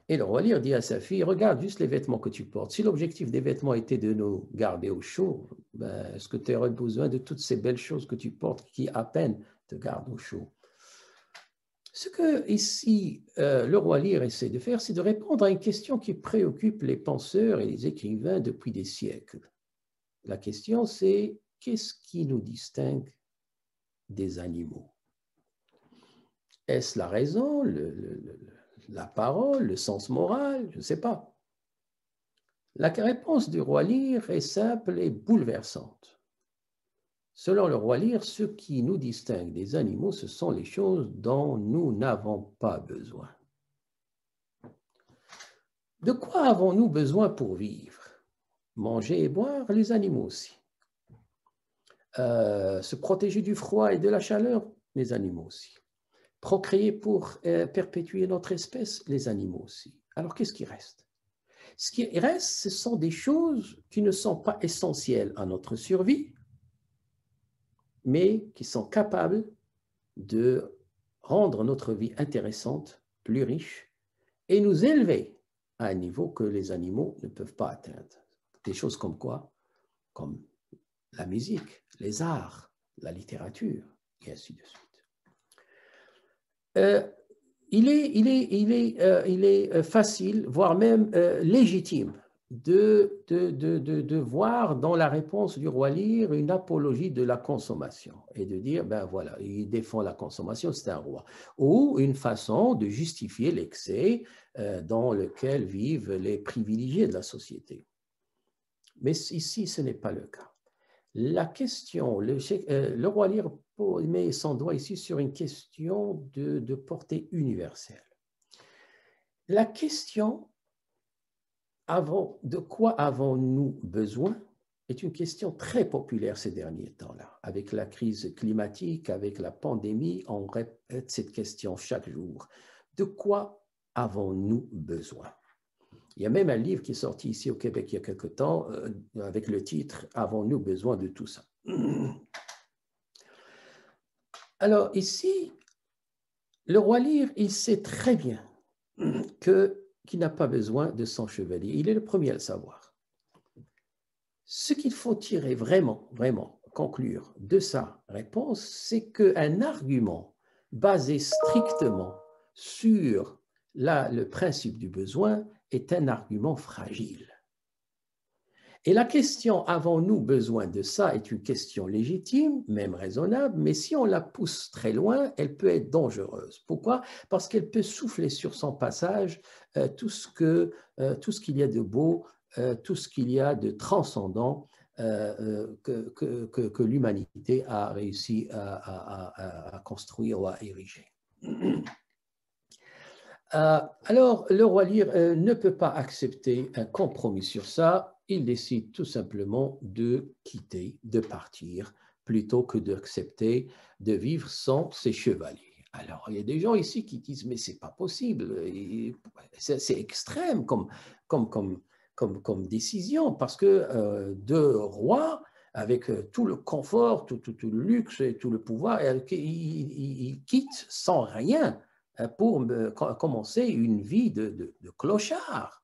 Et le roi Lyre dit à sa fille, regarde juste les vêtements que tu portes. Si l'objectif des vêtements était de nous garder au chaud, ben, est-ce que tu aurais besoin de toutes ces belles choses que tu portes qui à peine te gardent au chaud? Ce que ici euh, le roi Lyre essaie de faire, c'est de répondre à une question qui préoccupe les penseurs et les écrivains depuis des siècles. La question, c'est qu'est-ce qui nous distingue des animaux? Est-ce la raison, la parole, le sens moral? Je ne sais pas. La réponse du roi Lyre est simple et bouleversante. Selon le roi Lyre, ce qui nous distingue des animaux, ce sont les choses dont nous n'avons pas besoin. De quoi avons-nous besoin pour vivre? Manger et boire, les animaux aussi. Euh, se protéger du froid et de la chaleur, les animaux aussi. Procréer pour euh, perpétuer notre espèce, les animaux aussi. Alors qu'est-ce qui reste? Ce qui reste, ce sont des choses qui ne sont pas essentielles à notre survie, mais qui sont capables de rendre notre vie intéressante, plus riche, et nous élever à un niveau que les animaux ne peuvent pas atteindre. Des choses comme quoi? Comme la musique, les arts, la littérature, et ainsi de suite. Euh, il est, il est, il est, euh, il est euh, facile, voire même légitime, de, de, de, de, voir dans la réponse du roi Lyre une apologie de la consommation et de dire, ben voilà, il défend la consommation, c'est un roi. Ou une façon de justifier l'excès euh, dans lequel vivent les privilégiés de la société. Mais ici, ce n'est pas le cas. La question, le, euh, le roi Lyre met son doigt ici sur une question de portée universelle. La question de quoi avons-nous besoin est une question très populaire ces derniers temps-là. Avec la crise climatique, avec la pandémie, on répète cette question chaque jour. De quoi avons-nous besoin? Il y a même un livre qui est sorti ici au Québec il y a quelque temps euh, avec le titre Avons-nous besoin de tout ça <clears throat> Alors ici, le roi Lyre, il sait très bien que qui n'a pas besoin de son chevalier. Il est le premier à le savoir. Ce qu'il faut tirer vraiment, vraiment, conclure de sa réponse, c'est qu'un argument basé strictement sur le principe du besoin est un argument fragile. Et la question avons-nous besoin de ça est une question légitime, même raisonnable, mais si on la pousse très loin, elle peut être dangereuse. Pourquoi? Parce qu'elle peut souffler sur son passage euh, tout ce que euh, tout ce qu'il y a de beau, euh, tout ce qu'il y a de transcendant que, que, que, l'humanité a réussi à, à, construire ou à ériger. alors, le roi Lyre ne peut pas accepter un compromis sur ça il décide tout simplement de quitter, de partir, plutôt que d'accepter de vivre sans ses chevaliers. Alors, il y a des gens ici qui disent, mais c'est pas possible, c'est extrême comme, décision, parce que euh, deux rois, avec euh, tout le confort, tout, le luxe et tout le pouvoir, ils, quittent sans rien pour commencer une vie de, de clochard.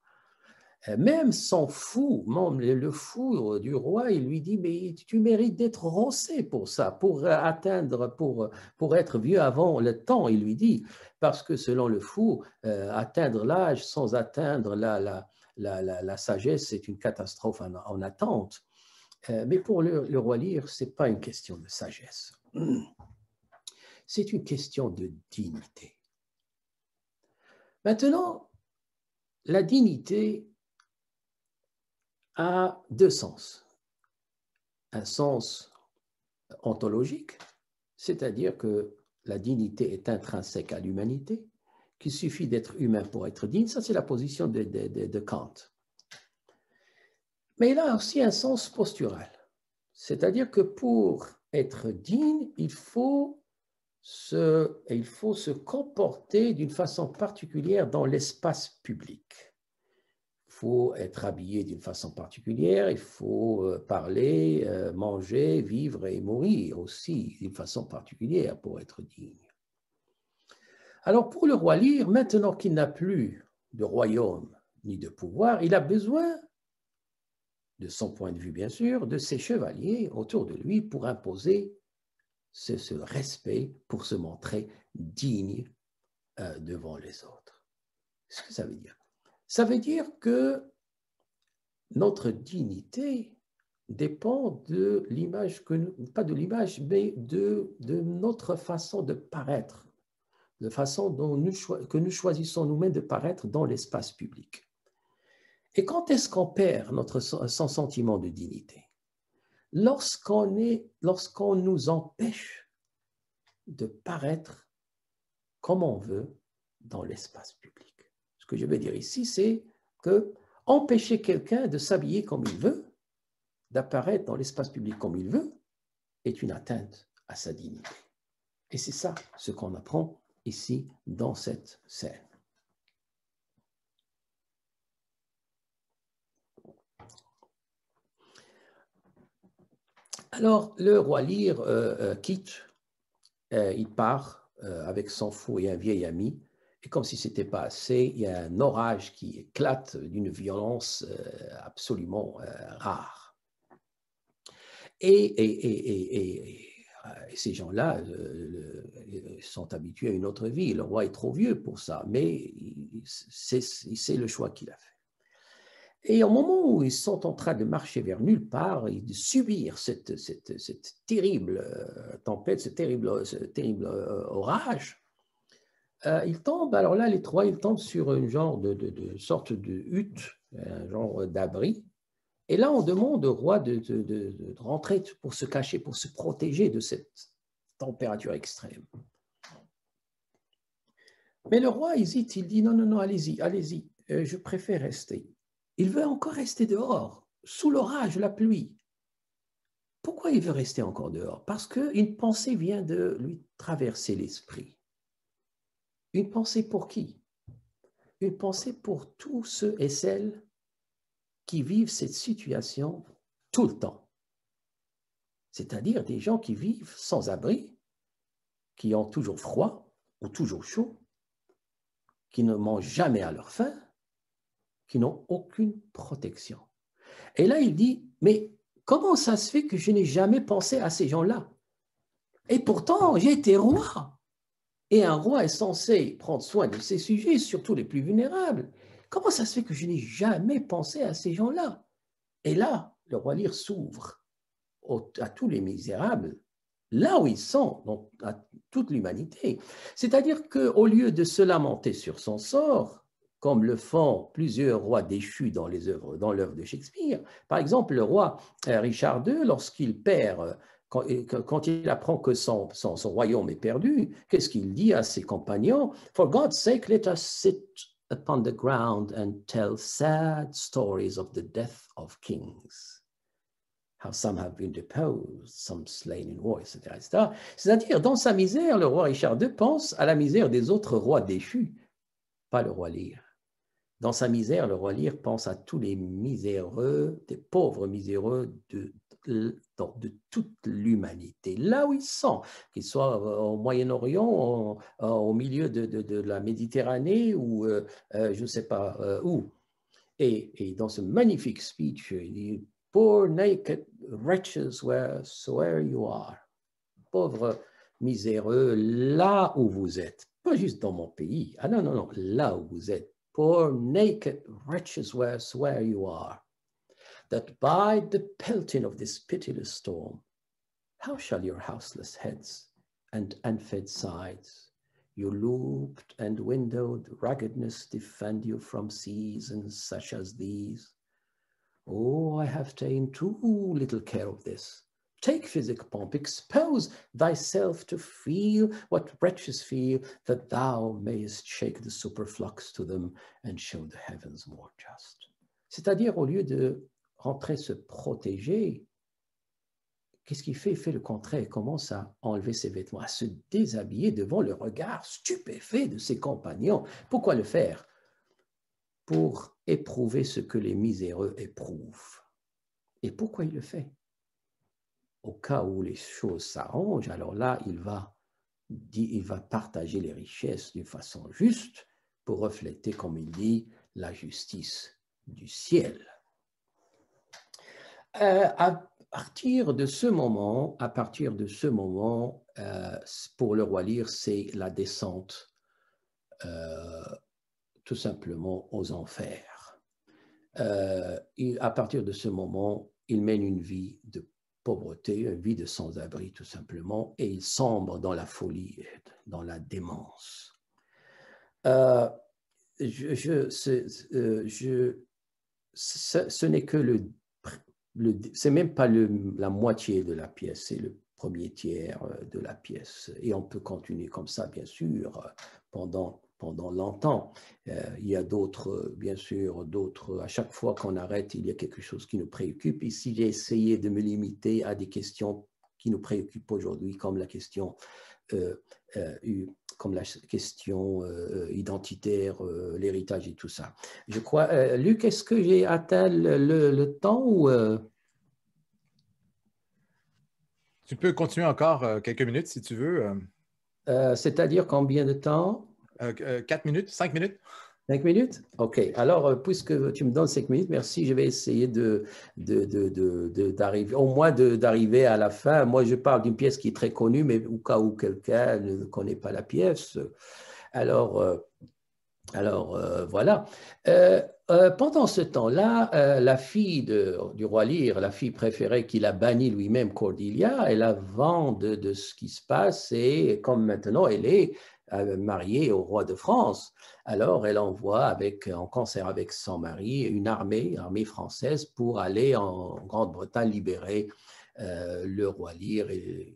Euh, même son fou, le fou du roi, il lui dit, mais tu mérites d'être rossé pour ça, pour atteindre, pour, pour être vieux avant le temps, il lui dit, parce que selon le fou, euh, atteindre l'âge sans atteindre la, la, la, la, sagesse, c'est une catastrophe en, attente. Euh, mais pour le, le roi Lyre, ce n'est pas une question de sagesse, <clears throat> c'est une question de dignité. Maintenant, la dignité, a deux sens. Un sens ontologique, c'est-à-dire que la dignité est intrinsèque à l'humanité, qu'il suffit d'être humain pour être digne. Ça, c'est la position de, Kant. Mais il a aussi un sens postural, c'est-à-dire que pour être digne, il faut se, il faut se comporter d'une façon particulière dans l'espace public faut être habillé d'une façon particulière, il faut euh, parler, euh, manger, vivre et mourir aussi d'une façon particulière pour être digne. Alors pour le roi Lyre, maintenant qu'il n'a plus de royaume ni de pouvoir, il a besoin, de son point de vue bien sûr, de ses chevaliers autour de lui pour imposer ce, respect, pour se montrer digne euh, devant les autres. Qu'est-ce que ça veut dire ça veut dire que notre dignité dépend de l'image, que pas de l'image, mais de, notre façon de paraître, de façon dont nous, que nous choisissons nous-mêmes de paraître dans l'espace public. Et quand est-ce qu'on perd notre son sentiment de dignité? Lorsqu'on lorsqu'on nous empêche de paraître comme on veut dans l'espace public que je veux dire ici, c'est que empêcher quelqu'un de s'habiller comme il veut, d'apparaître dans l'espace public comme il veut, est une atteinte à sa dignité. Et c'est ça ce qu'on apprend ici dans cette scène. Alors, le roi Lyre euh, euh, quitte, euh, il part avec son fou et un vieil ami et comme si ce n'était pas assez, il y a un orage qui éclate d'une violence euh, absolument euh, rare. Et, ces gens-là euh, sont habitués à une autre vie. Le roi est trop vieux pour ça, mais c'est le choix qu'il a fait. Et au moment où ils sont en train de marcher vers nulle part et de subir cette, terrible tempête, ce terrible orage, euh, ils tombent, alors là, les trois, ils tombent sur une genre de, sorte de hutte, un genre d'abri. Et là, on demande au roi de, de, rentrer pour se cacher, pour se protéger de cette température extrême. Mais le roi hésite, il dit non, non, non, allez-y, allez-y, euh, je préfère rester. Il veut encore rester dehors, sous l'orage, la pluie. Pourquoi il veut rester encore dehors? Parce qu'une pensée vient de lui traverser l'esprit. Une pensée pour qui? Une pensée pour tous ceux et celles qui vivent cette situation tout le temps. C'est-à-dire des gens qui vivent sans abri, qui ont toujours froid ou toujours chaud, qui ne mangent jamais à leur faim, qui n'ont aucune protection. Et là, il dit, mais comment ça se fait que je n'ai jamais pensé à ces gens-là? Et pourtant, j'ai été roi. Et un roi est censé prendre soin de ses sujets, surtout les plus vulnérables. Comment ça se fait que je n'ai jamais pensé à ces gens-là? Et là, le roi Lyre s'ouvre à tous les misérables, là où ils sont, à toute l'humanité. C'est-à-dire qu'au lieu de se lamenter sur son sort, comme le font plusieurs rois déchus dans dans l'œuvre de Shakespeare, par exemple le roi euh, Richard II, lorsqu'il perd quand, il apprend que son, royaume est perdu, qu'est-ce qu'il dit à ses compagnons? For God's sake, let us sit upon the ground and tell sad stories of the death of kings. How some have been deposed, some slain in war, etc. C'est-à-dire, dans sa misère, le roi Richard II pense à la misère des autres rois déchus, pas le roi Lear. Dans sa misère, le roi Lear pense à tous les miséreux, des pauvres miséreux de, de, toute l'humanité, là où ils sont, qu'ils soient au Moyen-Orient, au, milieu de, la Méditerranée ou euh, euh, je ne sais pas euh, où. Et, dans ce magnifique speech, il dit Poor naked wretches wheresoever you are. Pauvres miséreux, là où vous êtes. Pas juste dans mon pays. Ah non, non, non, là où vous êtes. Poor naked wretches wheresoever you are. That by the pelting of this pitiless storm, how shall your houseless heads and unfed sides, your looped and windowed ruggedness defend you from seasons such as these? Oh, I have taken too little care of this. Take physic pomp, expose thyself to feel what wretches feel, that thou mayest shake the superflux to them and show the heavens more just. C'est-à-dire, au lieu de rentrer se protéger, qu'est-ce qu'il fait? Il fait le contraire, il commence à enlever ses vêtements, à se déshabiller devant le regard stupéfait de ses compagnons. Pourquoi le faire? Pour éprouver ce que les miséreux éprouvent. Et pourquoi il le fait? Au cas où les choses s'arrangent, alors là, il va, il va partager les richesses d'une façon juste pour refléter, comme il dit, la justice du ciel. Euh, à partir de ce moment, à partir de ce moment, euh, pour le roi Lyre, c'est la descente euh, tout simplement aux enfers. à partir de ce moment, il mène une vie de pauvreté, une vie de sans-abri tout simplement, et il sombre dans la folie, dans la démence. je, je, je, ce n'est que le c'est même pas la moitié de la pièce, c'est le premier tiers euh, de la pièce. Et on peut continuer comme ça, bien sûr, pendant, pendant longtemps. Euh, il y a d'autres, bien sûr, d'autres. À chaque fois qu'on arrête, il y a quelque chose qui nous préoccupe. Ici, j'ai essayé de me limiter à des questions qui nous préoccupent aujourd'hui, comme la question euh, comme la question identitaire, l'héritage et tout ça. Je crois, Luc, est-ce que j'ai atteint le, temps ou Tu peux continuer encore quelques minutes si tu veux. C'est-à-dire combien de temps? Quatre minutes, cinq minutes. Cinq minutes? OK. Alors, euh, puisque tu me donnes cinq minutes, merci. Je vais essayer de, d'arriver, au moins d'arriver à la fin. Moi, je parle d'une pièce qui est très connue, mais au cas où quelqu'un ne connaît pas la pièce. Alors, euh, alors euh, voilà. pendant ce temps-là, la fille du roi Lyre, la fille préférée qu'il a bannie lui-même, Cordelia, elle a vent de, ce qui se passe et comme maintenant elle est mariée au roi de France. Alors, elle envoie avec, en concert avec son mari une armée, armée française, pour aller en Grande-Bretagne libérer euh, le roi Lear et,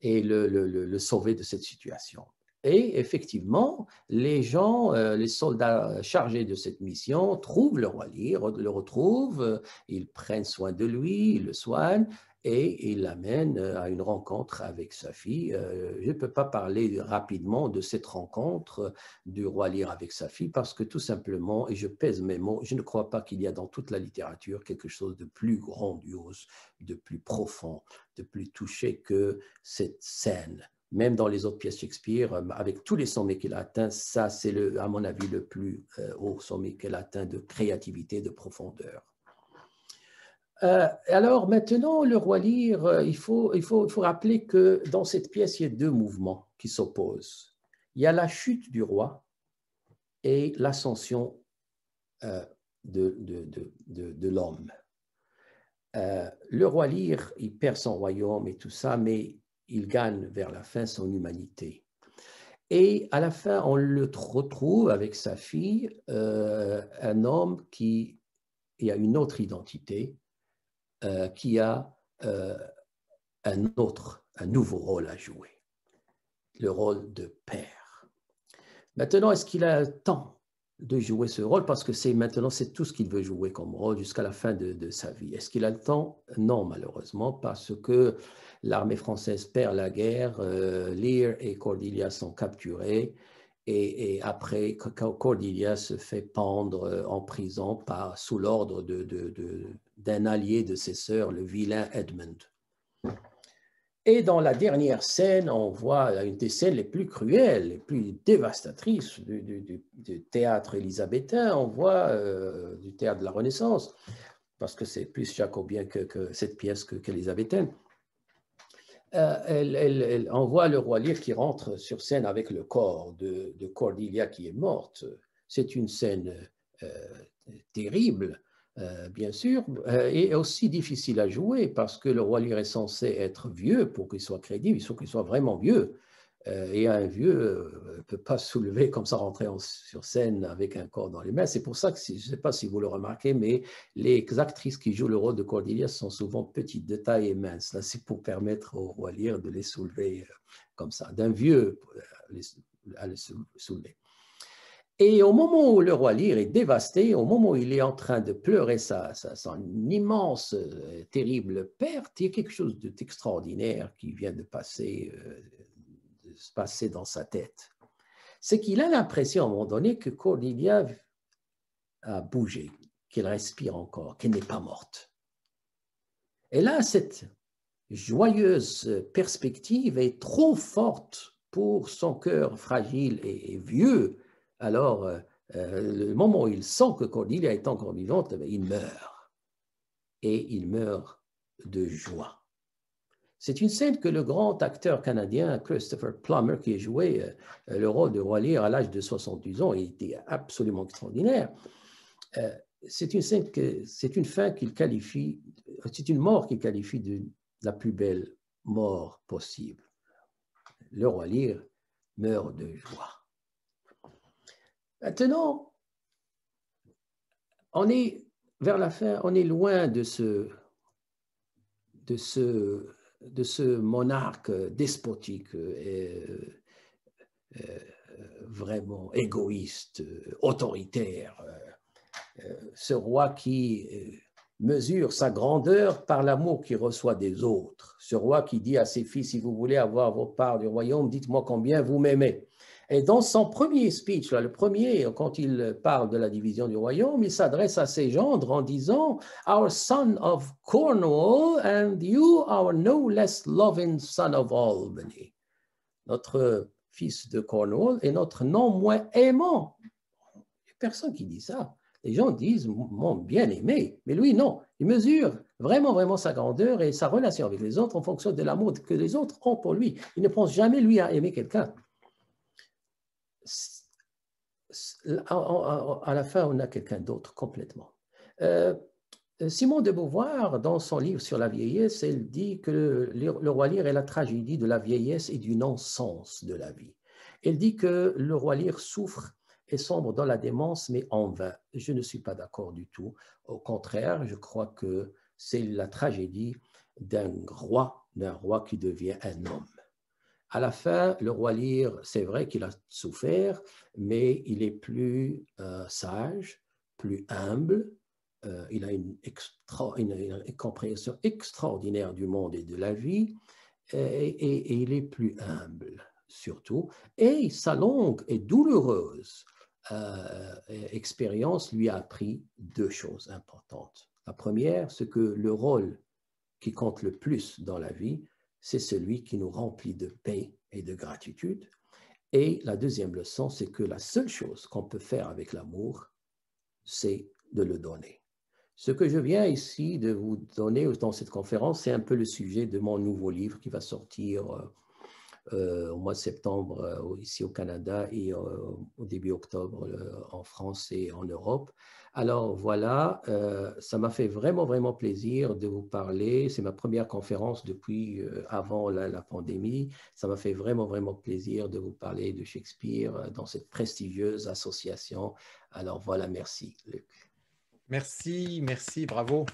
et, le, sauver de cette situation. Et effectivement, les gens, euh, les soldats chargés de cette mission trouvent le roi Lear, le retrouvent, ils prennent soin de lui, ils le soignent, et il l'amène euh, à une rencontre avec sa fille. Euh, je ne peux pas parler rapidement de cette rencontre euh, du roi Lear avec sa fille parce que tout simplement, et je pèse mes mots, je ne crois pas qu'il y a dans toute la littérature quelque chose de plus grandiose, de plus profond, de plus touché que cette scène. Même dans les autres pièces Shakespeare, avec tous les sommets qu'il a atteints, ça c'est, à mon avis, le plus haut sommet qu'elle atteint de créativité, de profondeur. Euh, alors maintenant, le roi Lyre, euh, il faut, rappeler que dans cette pièce, il y a deux mouvements qui s'opposent. Il y a la chute du roi et l'ascension euh, de, l'homme. le roi Lyre, il perd son royaume et tout ça, mais il gagne vers la fin son humanité. Et à la fin, on le retrouve avec sa fille, un homme qui a une autre identité, euh, qui a euh, un autre, un nouveau rôle à jouer, le rôle de père. Maintenant, est-ce qu'il a le temps de jouer ce rôle? Parce que maintenant c'est tout ce qu'il veut jouer comme rôle jusqu'à la fin de, sa vie. Est-ce qu'il a le temps? Non, malheureusement, parce que l'armée française perd la guerre, euh, Lear et Cordelia sont capturés Et, après, Cordelia se fait pendre en prison par, sous l'ordre d'un de, allié de ses sœurs, le vilain Edmund. Et dans la dernière scène, on voit une des scènes les plus cruelles, les plus dévastatrices du, théâtre élisabétain, on voit euh, du théâtre de la Renaissance, parce que c'est plus jacobien que, cette pièce qu'élisabéthaine. Euh, elle, on voit le roi Lear qui rentre sur scène avec le corps de, Cordelia qui est morte. C'est une scène euh, terrible euh, bien sûr, et aussi difficile à jouer parce que le roi Lear est censé être vieux pour qu'il soit crédible, il faut qu'il soit vraiment vieux. Euh, et un vieux ne peut pas soulever comme ça, rentrer sur scène avec un corps dans les mains. C'est pour ça que, je ne sais pas si vous le remarquez, mais les actrices qui jouent le rôle de Cordelia sont souvent petites de taille et minces. Là, c'est pour permettre au roi Lear de les soulever comme ça, d'un vieux à les soulever. Et au moment où le roi Lear est dévasté, au moment où il est en train de pleurer sa, son immense, euh, terrible perte, il y a quelque chose d'extraordinaire qui vient de passer, euh, se passer dans sa tête. C'est qu'il a l'impression à un moment donné que Cordelia a bougé, qu'elle respire encore, qu'elle n'est pas morte. Et là, cette joyeuse perspective est trop forte pour son cœur fragile et vieux alors euh, euh, le moment où il sent que Cordelia est encore vivante, eh il meurt. Et il meurt de joie. C'est une scène que le grand acteur canadien Christopher Plummer, qui a joué euh, le rôle de Roi Lear à l'âge de 72 ans, était absolument extraordinaire. c'est une scène que c'est une fin qu'il qualifie, c'est une mort qu'il qualifie de la plus belle mort possible. Le Roi Lear meurt de joie. Maintenant, on est vers la fin, on est loin de ce, de ce, de ce monarque despotique et, euh, euh, vraiment égoïste, autoritaire, euh, ce roi qui mesure sa grandeur par l'amour qu'il reçoit des autres, ce roi qui dit à ses fils, si vous voulez avoir vos parts du royaume, dites-moi combien vous m'aimez. Et dans son premier speech, le premier, quand il parle de la division du royaume, il s'adresse à ses gendres en disant Our son of Cornwall and you, our no less loving son of Albany. Notre fils de Cornwall et notre non moins aimant. Il a personne qui dit ça. Les gens disent mon bien-aimé, mais lui, non. Il mesure vraiment, vraiment sa grandeur et sa relation avec les autres en fonction de l'amour que les autres ont pour lui. Il ne pense jamais, lui, à aimer quelqu'un à la fin, on a quelqu'un d'autre complètement. Euh, Simon de Beauvoir, dans son livre sur la vieillesse, elle dit que le, roi Lear est la tragédie de la vieillesse et du non-sens de la vie. Elle dit que le roi Lear souffre et sombre dans la démence, mais en vain. Je ne suis pas d'accord du tout. Au contraire, je crois que c'est la tragédie d'un roi, d'un roi qui devient un homme. À la fin, le roi Lear, c'est vrai qu'il a souffert, mais il est plus euh, sage, plus humble. Euh, il a une, compréhension extraordinaire du monde et de la vie, et, il est plus humble surtout. Et sa longue et douloureuse euh, expérience lui a appris deux choses importantes. La première, c'est que le rôle qui compte le plus dans la vie, c'est celui qui nous remplit de paix et de gratitude. Et la deuxième leçon, c'est que la seule chose qu'on peut faire avec l'amour, c'est de le donner. Ce que je viens ici de vous donner dans cette conférence, c'est un peu le sujet de mon nouveau livre qui va sortir euh, au mois de septembre euh, ici au Canada et au début octobre en France et en Europe. Alors voilà, euh, ça m'a fait vraiment, vraiment plaisir de vous parler. C'est ma première conférence depuis euh, avant la, pandémie. Ça m'a fait vraiment, vraiment plaisir de vous parler de Shakespeare euh, dans cette prestigieuse association. Alors voilà, merci Luc. Merci, merci, bravo.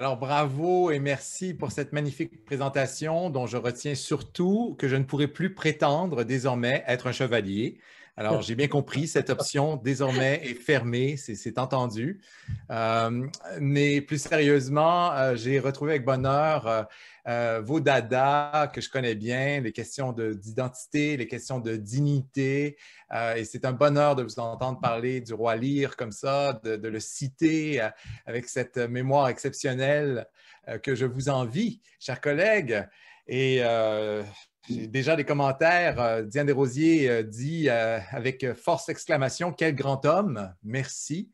Alors, bravo et merci pour cette magnifique présentation dont je retiens surtout que je ne pourrai plus prétendre désormais être un chevalier. Alors, j'ai bien compris, cette option désormais est fermée, c'est entendu. Euh, mais plus sérieusement, euh, j'ai retrouvé avec bonheur euh, vos dadas que je connais bien, les questions d'identité, les questions de dignité. et c'est un bonheur de vous entendre parler du roi Lyre comme ça, de, de le citer avec cette mémoire exceptionnelle que je vous envie, chers collègues. Et j'ai déjà des commentaires. Euh, Diane Desrosiers euh, dit euh, avec force exclamation Quel grand homme Merci.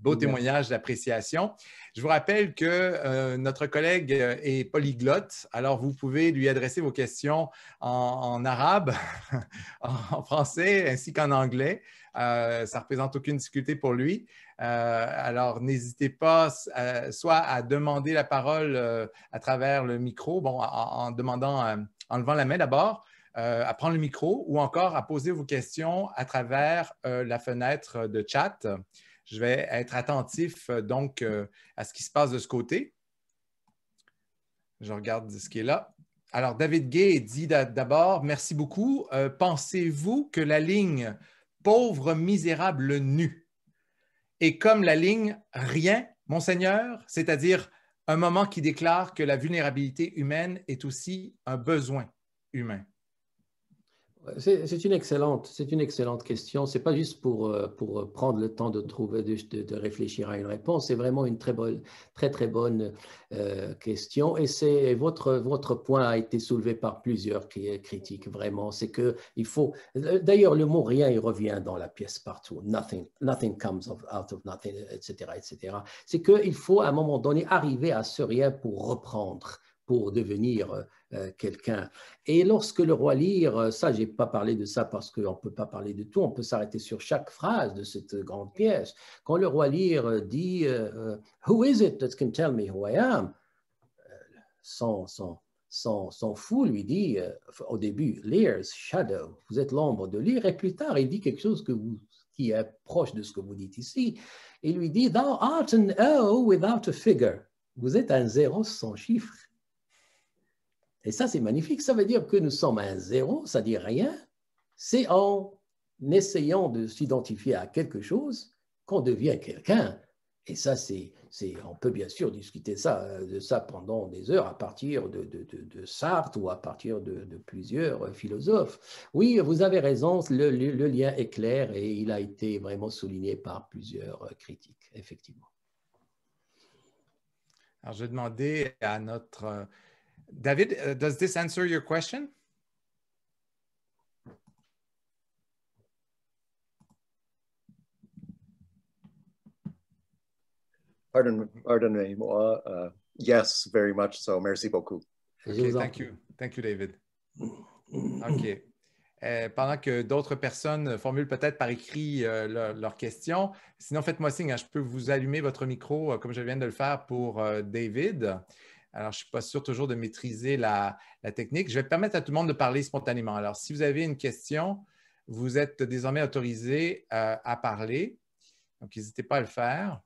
beau témoignage d'appréciation. Je vous rappelle que notre collègue est polyglotte, alors vous pouvez lui adresser vos questions en, arabe, <laughs> en français ainsi qu'en anglais. ça ne représente aucune difficulté pour lui. alors, n'hésitez pas soit à demander la parole à travers le micro, bon, en, demandant en levant la main d'abord, euh, à prendre le micro ou encore à poser vos questions à travers euh, la fenêtre de chat. Je vais être attentif euh, donc à ce qui se passe de ce côté. Je regarde ce qui est là. Alors, David Gay dit d'abord, merci beaucoup. Pensez-vous que la ligne pauvre, misérable, nu est comme la ligne rien, monseigneur, c'est-à-dire un moment qui déclare que la vulnérabilité humaine est aussi un besoin humain. C'est une excellente, c'est une excellente question. C'est pas juste pour euh, pour prendre le temps de trouver, de, de, réfléchir à une réponse. C'est vraiment une très bonne, très très bonne euh, question. Et c'est votre votre point a été soulevé par plusieurs critiques. Vraiment, c'est que il faut. D'ailleurs, le mot rien il revient dans la pièce partout. Nothing, nothing comes out of nothing, etc., etc. C'est qu'il faut à un moment donné arriver à ce rien pour reprendre pour devenir euh, quelqu'un. Et lorsque le roi Lyre, euh, ça, j'ai pas parlé de ça parce qu'on ne peut pas parler de tout, on peut s'arrêter sur chaque phrase de cette grande pièce. Quand le roi Lyre dit euh, Who is it that can tell me who I am? Son, son, son, son, fou lui dit au début Lear's shadow, vous êtes l'ombre de Lyre, et plus tard il dit quelque chose qui est proche de ce que vous dites ici. Il lui dit Thou art an O without a figure. Vous êtes un zéro sans chiffre. Et ça, c'est magnifique. Ça veut dire que nous sommes un zéro, ça dit rien. C'est en essayant de s'identifier à quelque chose qu'on devient quelqu'un. Et ça, c'est, on peut bien sûr discuter ça, de ça pendant des heures à partir de, de, Sartre ou à partir de, plusieurs philosophes. Oui, vous avez raison, le, le, lien est clair et il a été vraiment souligné par plusieurs critiques, effectivement. Alors, je demander à notre David, uh, does this answer your question? Pardon, pardon me. Uh, yes, very much so. Merci beaucoup. Okay, thank you. Thank you, David. OK. Euh, pendant que d'autres personnes formulent peut-être par écrit euh, leurs questions, sinon faites-moi signe, hein, je peux vous allumer votre micro euh, comme je viens de le faire pour euh, David. Alors, je ne suis pas sûr toujours de maîtriser la, technique. Je vais permettre à tout le monde de parler spontanément. Alors, si vous avez une question, vous êtes désormais autorisé euh, à parler. Donc, n'hésitez pas à le faire,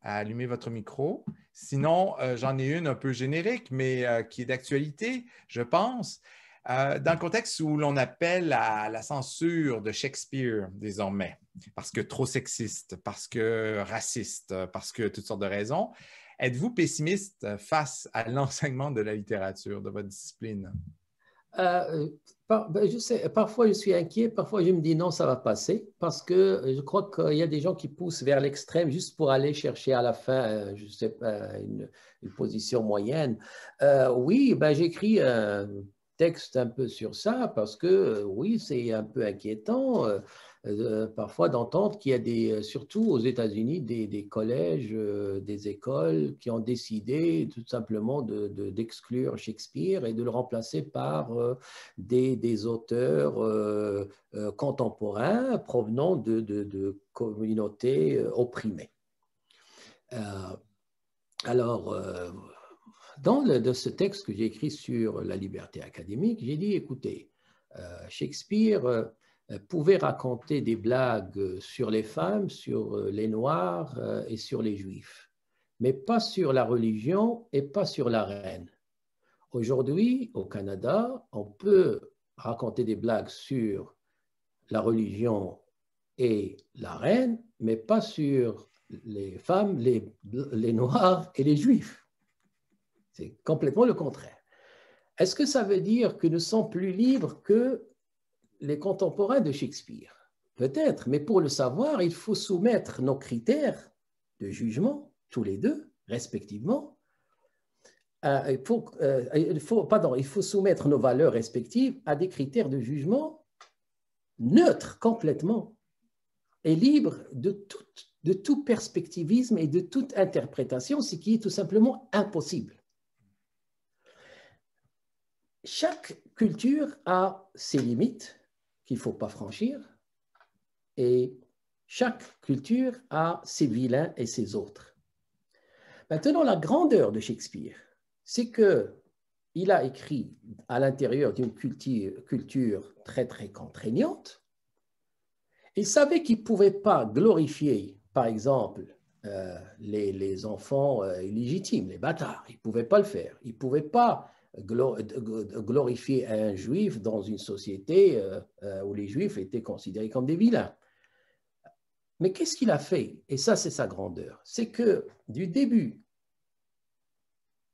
à allumer votre micro. Sinon, euh, j'en ai une un peu générique, mais euh, qui est d'actualité, je pense. dans le contexte où l'on appelle à la censure de Shakespeare désormais, parce que trop sexiste, parce que raciste, parce que toutes sortes de raisons, Êtes-vous pessimiste face à l'enseignement de la littérature, de votre discipline? Euh, ben, je sais, parfois je suis inquiet, parfois je me dis non, ça va passer, parce que je crois qu'il y a des gens qui poussent vers l'extrême juste pour aller chercher à la fin, euh, je sais pas, une, position moyenne. Euh, oui, ben, j'écris un texte un peu sur ça, parce que oui, c'est un peu inquiétant. Euh, parfois d'entendre qu'il y a des, euh, surtout aux États-Unis, des, collèges, euh, des écoles qui ont décidé tout simplement d'exclure Shakespeare et de le remplacer par des, auteurs contemporains provenant de, communautés opprimées. alors, dans de ce texte que j'ai écrit sur la liberté académique, j'ai dit, écoutez, Shakespeare pouvait raconter des blagues sur les femmes, sur euh, les Noirs euh, et sur les Juifs, mais pas sur la religion et pas sur la reine. Aujourd'hui, au Canada, on peut raconter des blagues sur la religion et la reine, mais pas sur les femmes, les, les noirs et les juifs. C'est complètement le contraire. Est-ce que ça veut dire que nous sommes plus libres que les contemporains de Shakespeare Peut-être, mais pour le savoir, il faut soumettre nos critères de jugement, tous les deux, respectivement. Euh, il, faut, euh, il, faut, pardon, il faut soumettre nos valeurs respectives à des critères de jugement neutres complètement et libres de tout perspectivisme et de toute interprétation, ce qui est tout simplement impossible. Chaque culture a ses limites qu'il ne faut pas franchir et chaque culture a ses vilains et ses autres. Maintenant, la grandeur de Shakespeare, c'est que il a écrit à l'intérieur d'une culture, très très contraignante. Il savait qu'il pouvait pas glorifier, par exemple, euh, les, enfants euh, illégitimes, les bâtards. Il pouvait pas le faire. Il pouvait pas glorifier un juif dans une société euh, où les juifs étaient considérés comme des vilains. Mais qu'est-ce qu'il a fait? Et ça, c'est sa grandeur. C'est que du début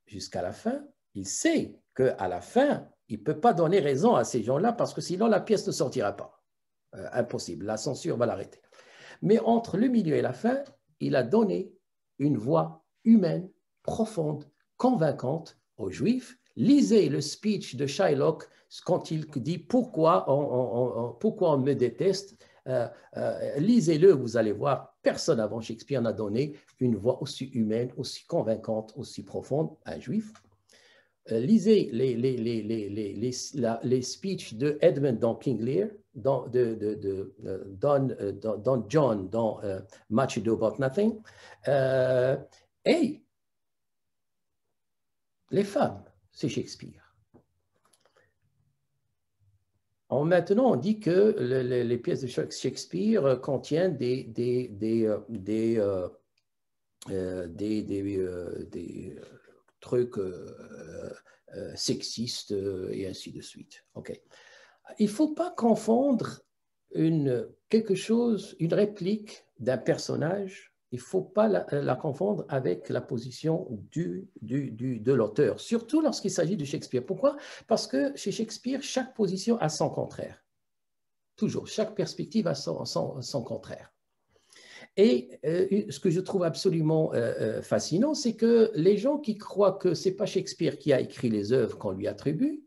jusqu'à la fin, il sait qu'à la fin, il ne peut pas donner raison à ces gens-là parce que sinon la pièce ne sortira pas. Euh, impossible, la censure va l'arrêter. Mais entre le milieu et la fin, il a donné une voix humaine, profonde, convaincante aux Juifs. Lisez le speech de Shylock quand il dit pourquoi pourquoi on me déteste euh, euh, lisez-le, vous allez voir, personne avant Shakespeare n'a donné une voix aussi humaine, aussi convaincante, aussi profonde à un juif. Euh, lisez les, les, les, les, les speeches de Edmund dans King Lear, dans, de, de, de, dans, dans, John dans Much Ado About Nothing. et les femmes, c'est Shakespeare maintenant, on dit que les pièces de Shakespeare euh, contiennent des, des, des, euh, euh, des, trucs sexistes et ainsi de suite. Ok. Il ne faut pas confondre quelque chose, une réplique d'un personnage il ne faut pas la, confondre avec la position du, de l'auteur, surtout lorsqu'il s'agit de Shakespeare. Pourquoi? Parce que chez Shakespeare, chaque position a son contraire. Toujours, chaque perspective a son, son, contraire. Et euh, ce que je trouve absolument euh, euh, fascinant, c'est que les gens qui croient que ce n'est pas Shakespeare qui a écrit les œuvres qu'on lui attribue,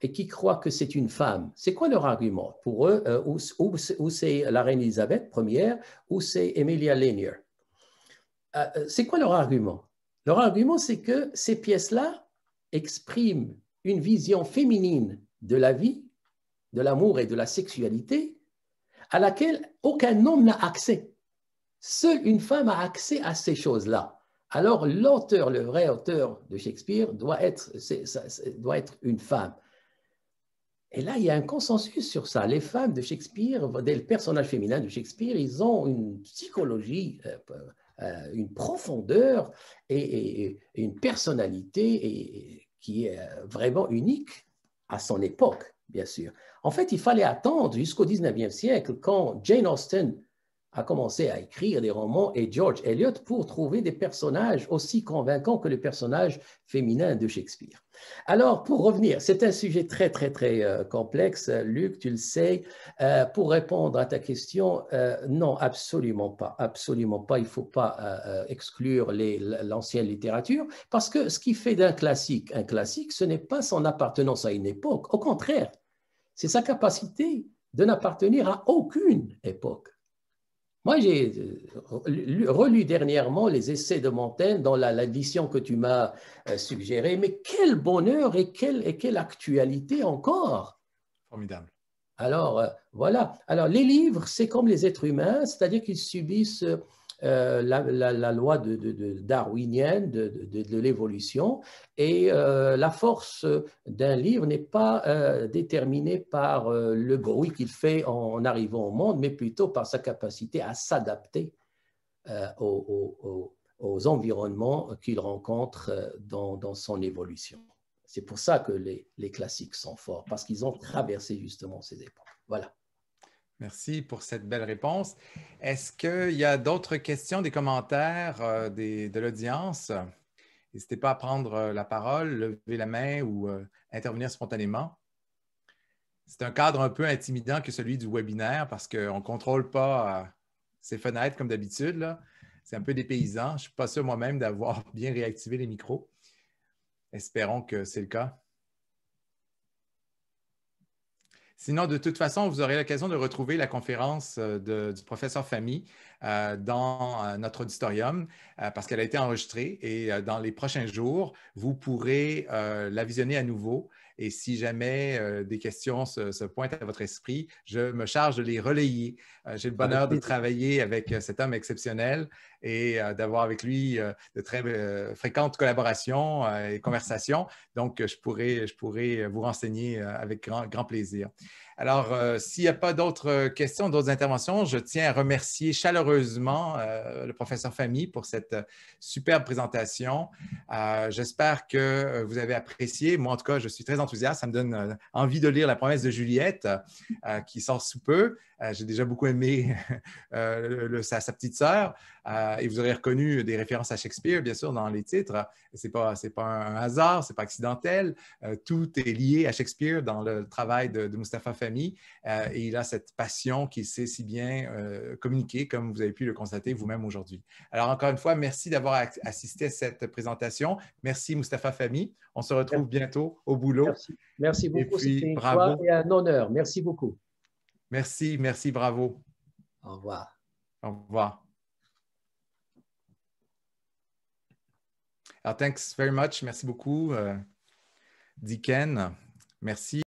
et qui croient que c'est une femme, c'est quoi leur argument? Pour eux, euh, ou, c'est la reine Elisabeth Ier, ou c'est Emilia Lanier. Euh, euh, c'est quoi leur argument? Leur argument, c'est que ces pièces-là expriment une vision féminine de la vie, de l'amour et de la sexualité, à laquelle aucun homme n'a accès. Seule une femme a accès à ces choses-là. Alors l'auteur, le vrai auteur de Shakespeare, doit être, doit être une femme. Et là, il y a un consensus sur ça. Les femmes de Shakespeare, les personnages féminins de Shakespeare, ils ont une psychologie, euh, une profondeur et, une personnalité qui est euh, vraiment unique à son époque, bien sûr. En fait, il fallait attendre jusqu'au 19e siècle quand Jane Austen a commencé à écrire des romans et George Eliot pour trouver des personnages aussi convaincants que les personnages féminins de Shakespeare. Alors, pour revenir, c'est un sujet très, très, très euh, complexe, Luc, tu le sais. Euh, pour répondre à ta question, euh, non, absolument pas, absolument pas. Il ne faut pas exclure l'ancienne littérature, parce que ce qui fait d'un classique un classique, ce n'est pas son appartenance à une époque, au contraire, c'est sa capacité de n'appartenir à aucune époque. Moi, j'ai euh, relu dernièrement les essais de Montaigne dans l'édition que tu m'as euh, suggérée, mais quel bonheur et quelle, et quelle actualité encore. Formidable. Alors, euh, voilà. Alors, les livres, c'est comme les êtres humains, c'est-à-dire qu'ils subissent euh, la, loi de, darwinienne de, l'évolution. Et euh, la force d'un livre n'est pas euh, déterminée par le bruit qu'il fait en, arrivant au monde, mais plutôt par sa capacité à s'adapter aux, environnements qu'il rencontre dans, son évolution. C'est pour ça que les, les classiques sont forts, parce qu'ils ont traversé justement ces époques. Voilà. Merci pour cette belle réponse. Est-ce qu'il y a d'autres questions, des commentaires euh, de l'audience? N'hésitez pas à prendre euh, la parole, lever la main ou euh, intervenir spontanément. C'est un cadre un peu intimidant que celui du webinaire parce qu'on ne contrôle pas ces fenêtres comme d'habitude. C'est un peu des paysans. Je ne suis pas sûr moi-même d'avoir <laughs> bien réactivé les micros. Espérons que c'est le cas. Sinon, de toute façon, vous aurez l'occasion de retrouver la conférence euh, du professeur Famille euh, dans euh, notre auditorium parce qu'elle a été enregistrée et dans les prochains jours, vous pourrez la visionner à nouveau. Et si jamais des questions se, pointent à votre esprit, je me charge de les relayer. J'ai le bonheur de travailler avec cet homme exceptionnel et d'avoir avec lui de très fréquentes collaborations et conversations. Donc, je pourrais, je pourrais vous renseigner avec grand, grand plaisir. Alors, euh, s'il n'y a pas d'autres questions, d'autres interventions, je tiens à remercier chaleureusement euh, le professeur Famille pour cette euh, superbe présentation. J'espère que vous avez apprécié. Moi, en tout cas, je suis très enthousiaste. Ça me donne envie de lire La promesse de Juliette, qui sort sous peu. Euh, j'ai déjà beaucoup aimé <laughs> euh, sa, petite sœur. Euh, et vous aurez reconnu des références à Shakespeare, bien sûr, dans les titres. Ce n'est pas, pas un hasard, ce n'est pas accidentel. tout est lié à Shakespeare dans le travail de, de Mustapha Fahmy. et il a cette passion qu'il sait si bien communiquer, comme vous avez pu le constater vous-même aujourd'hui. Alors, encore une fois, merci d'avoir assisté à cette présentation. Merci, Mustapha Fahmy. On se retrouve bientôt au boulot. Merci, merci beaucoup. C'était bravo. et un honneur. Merci beaucoup. Merci, merci, bravo. Au revoir. Au revoir. Alors, thanks very much. Merci beaucoup, uh, Diken. Merci.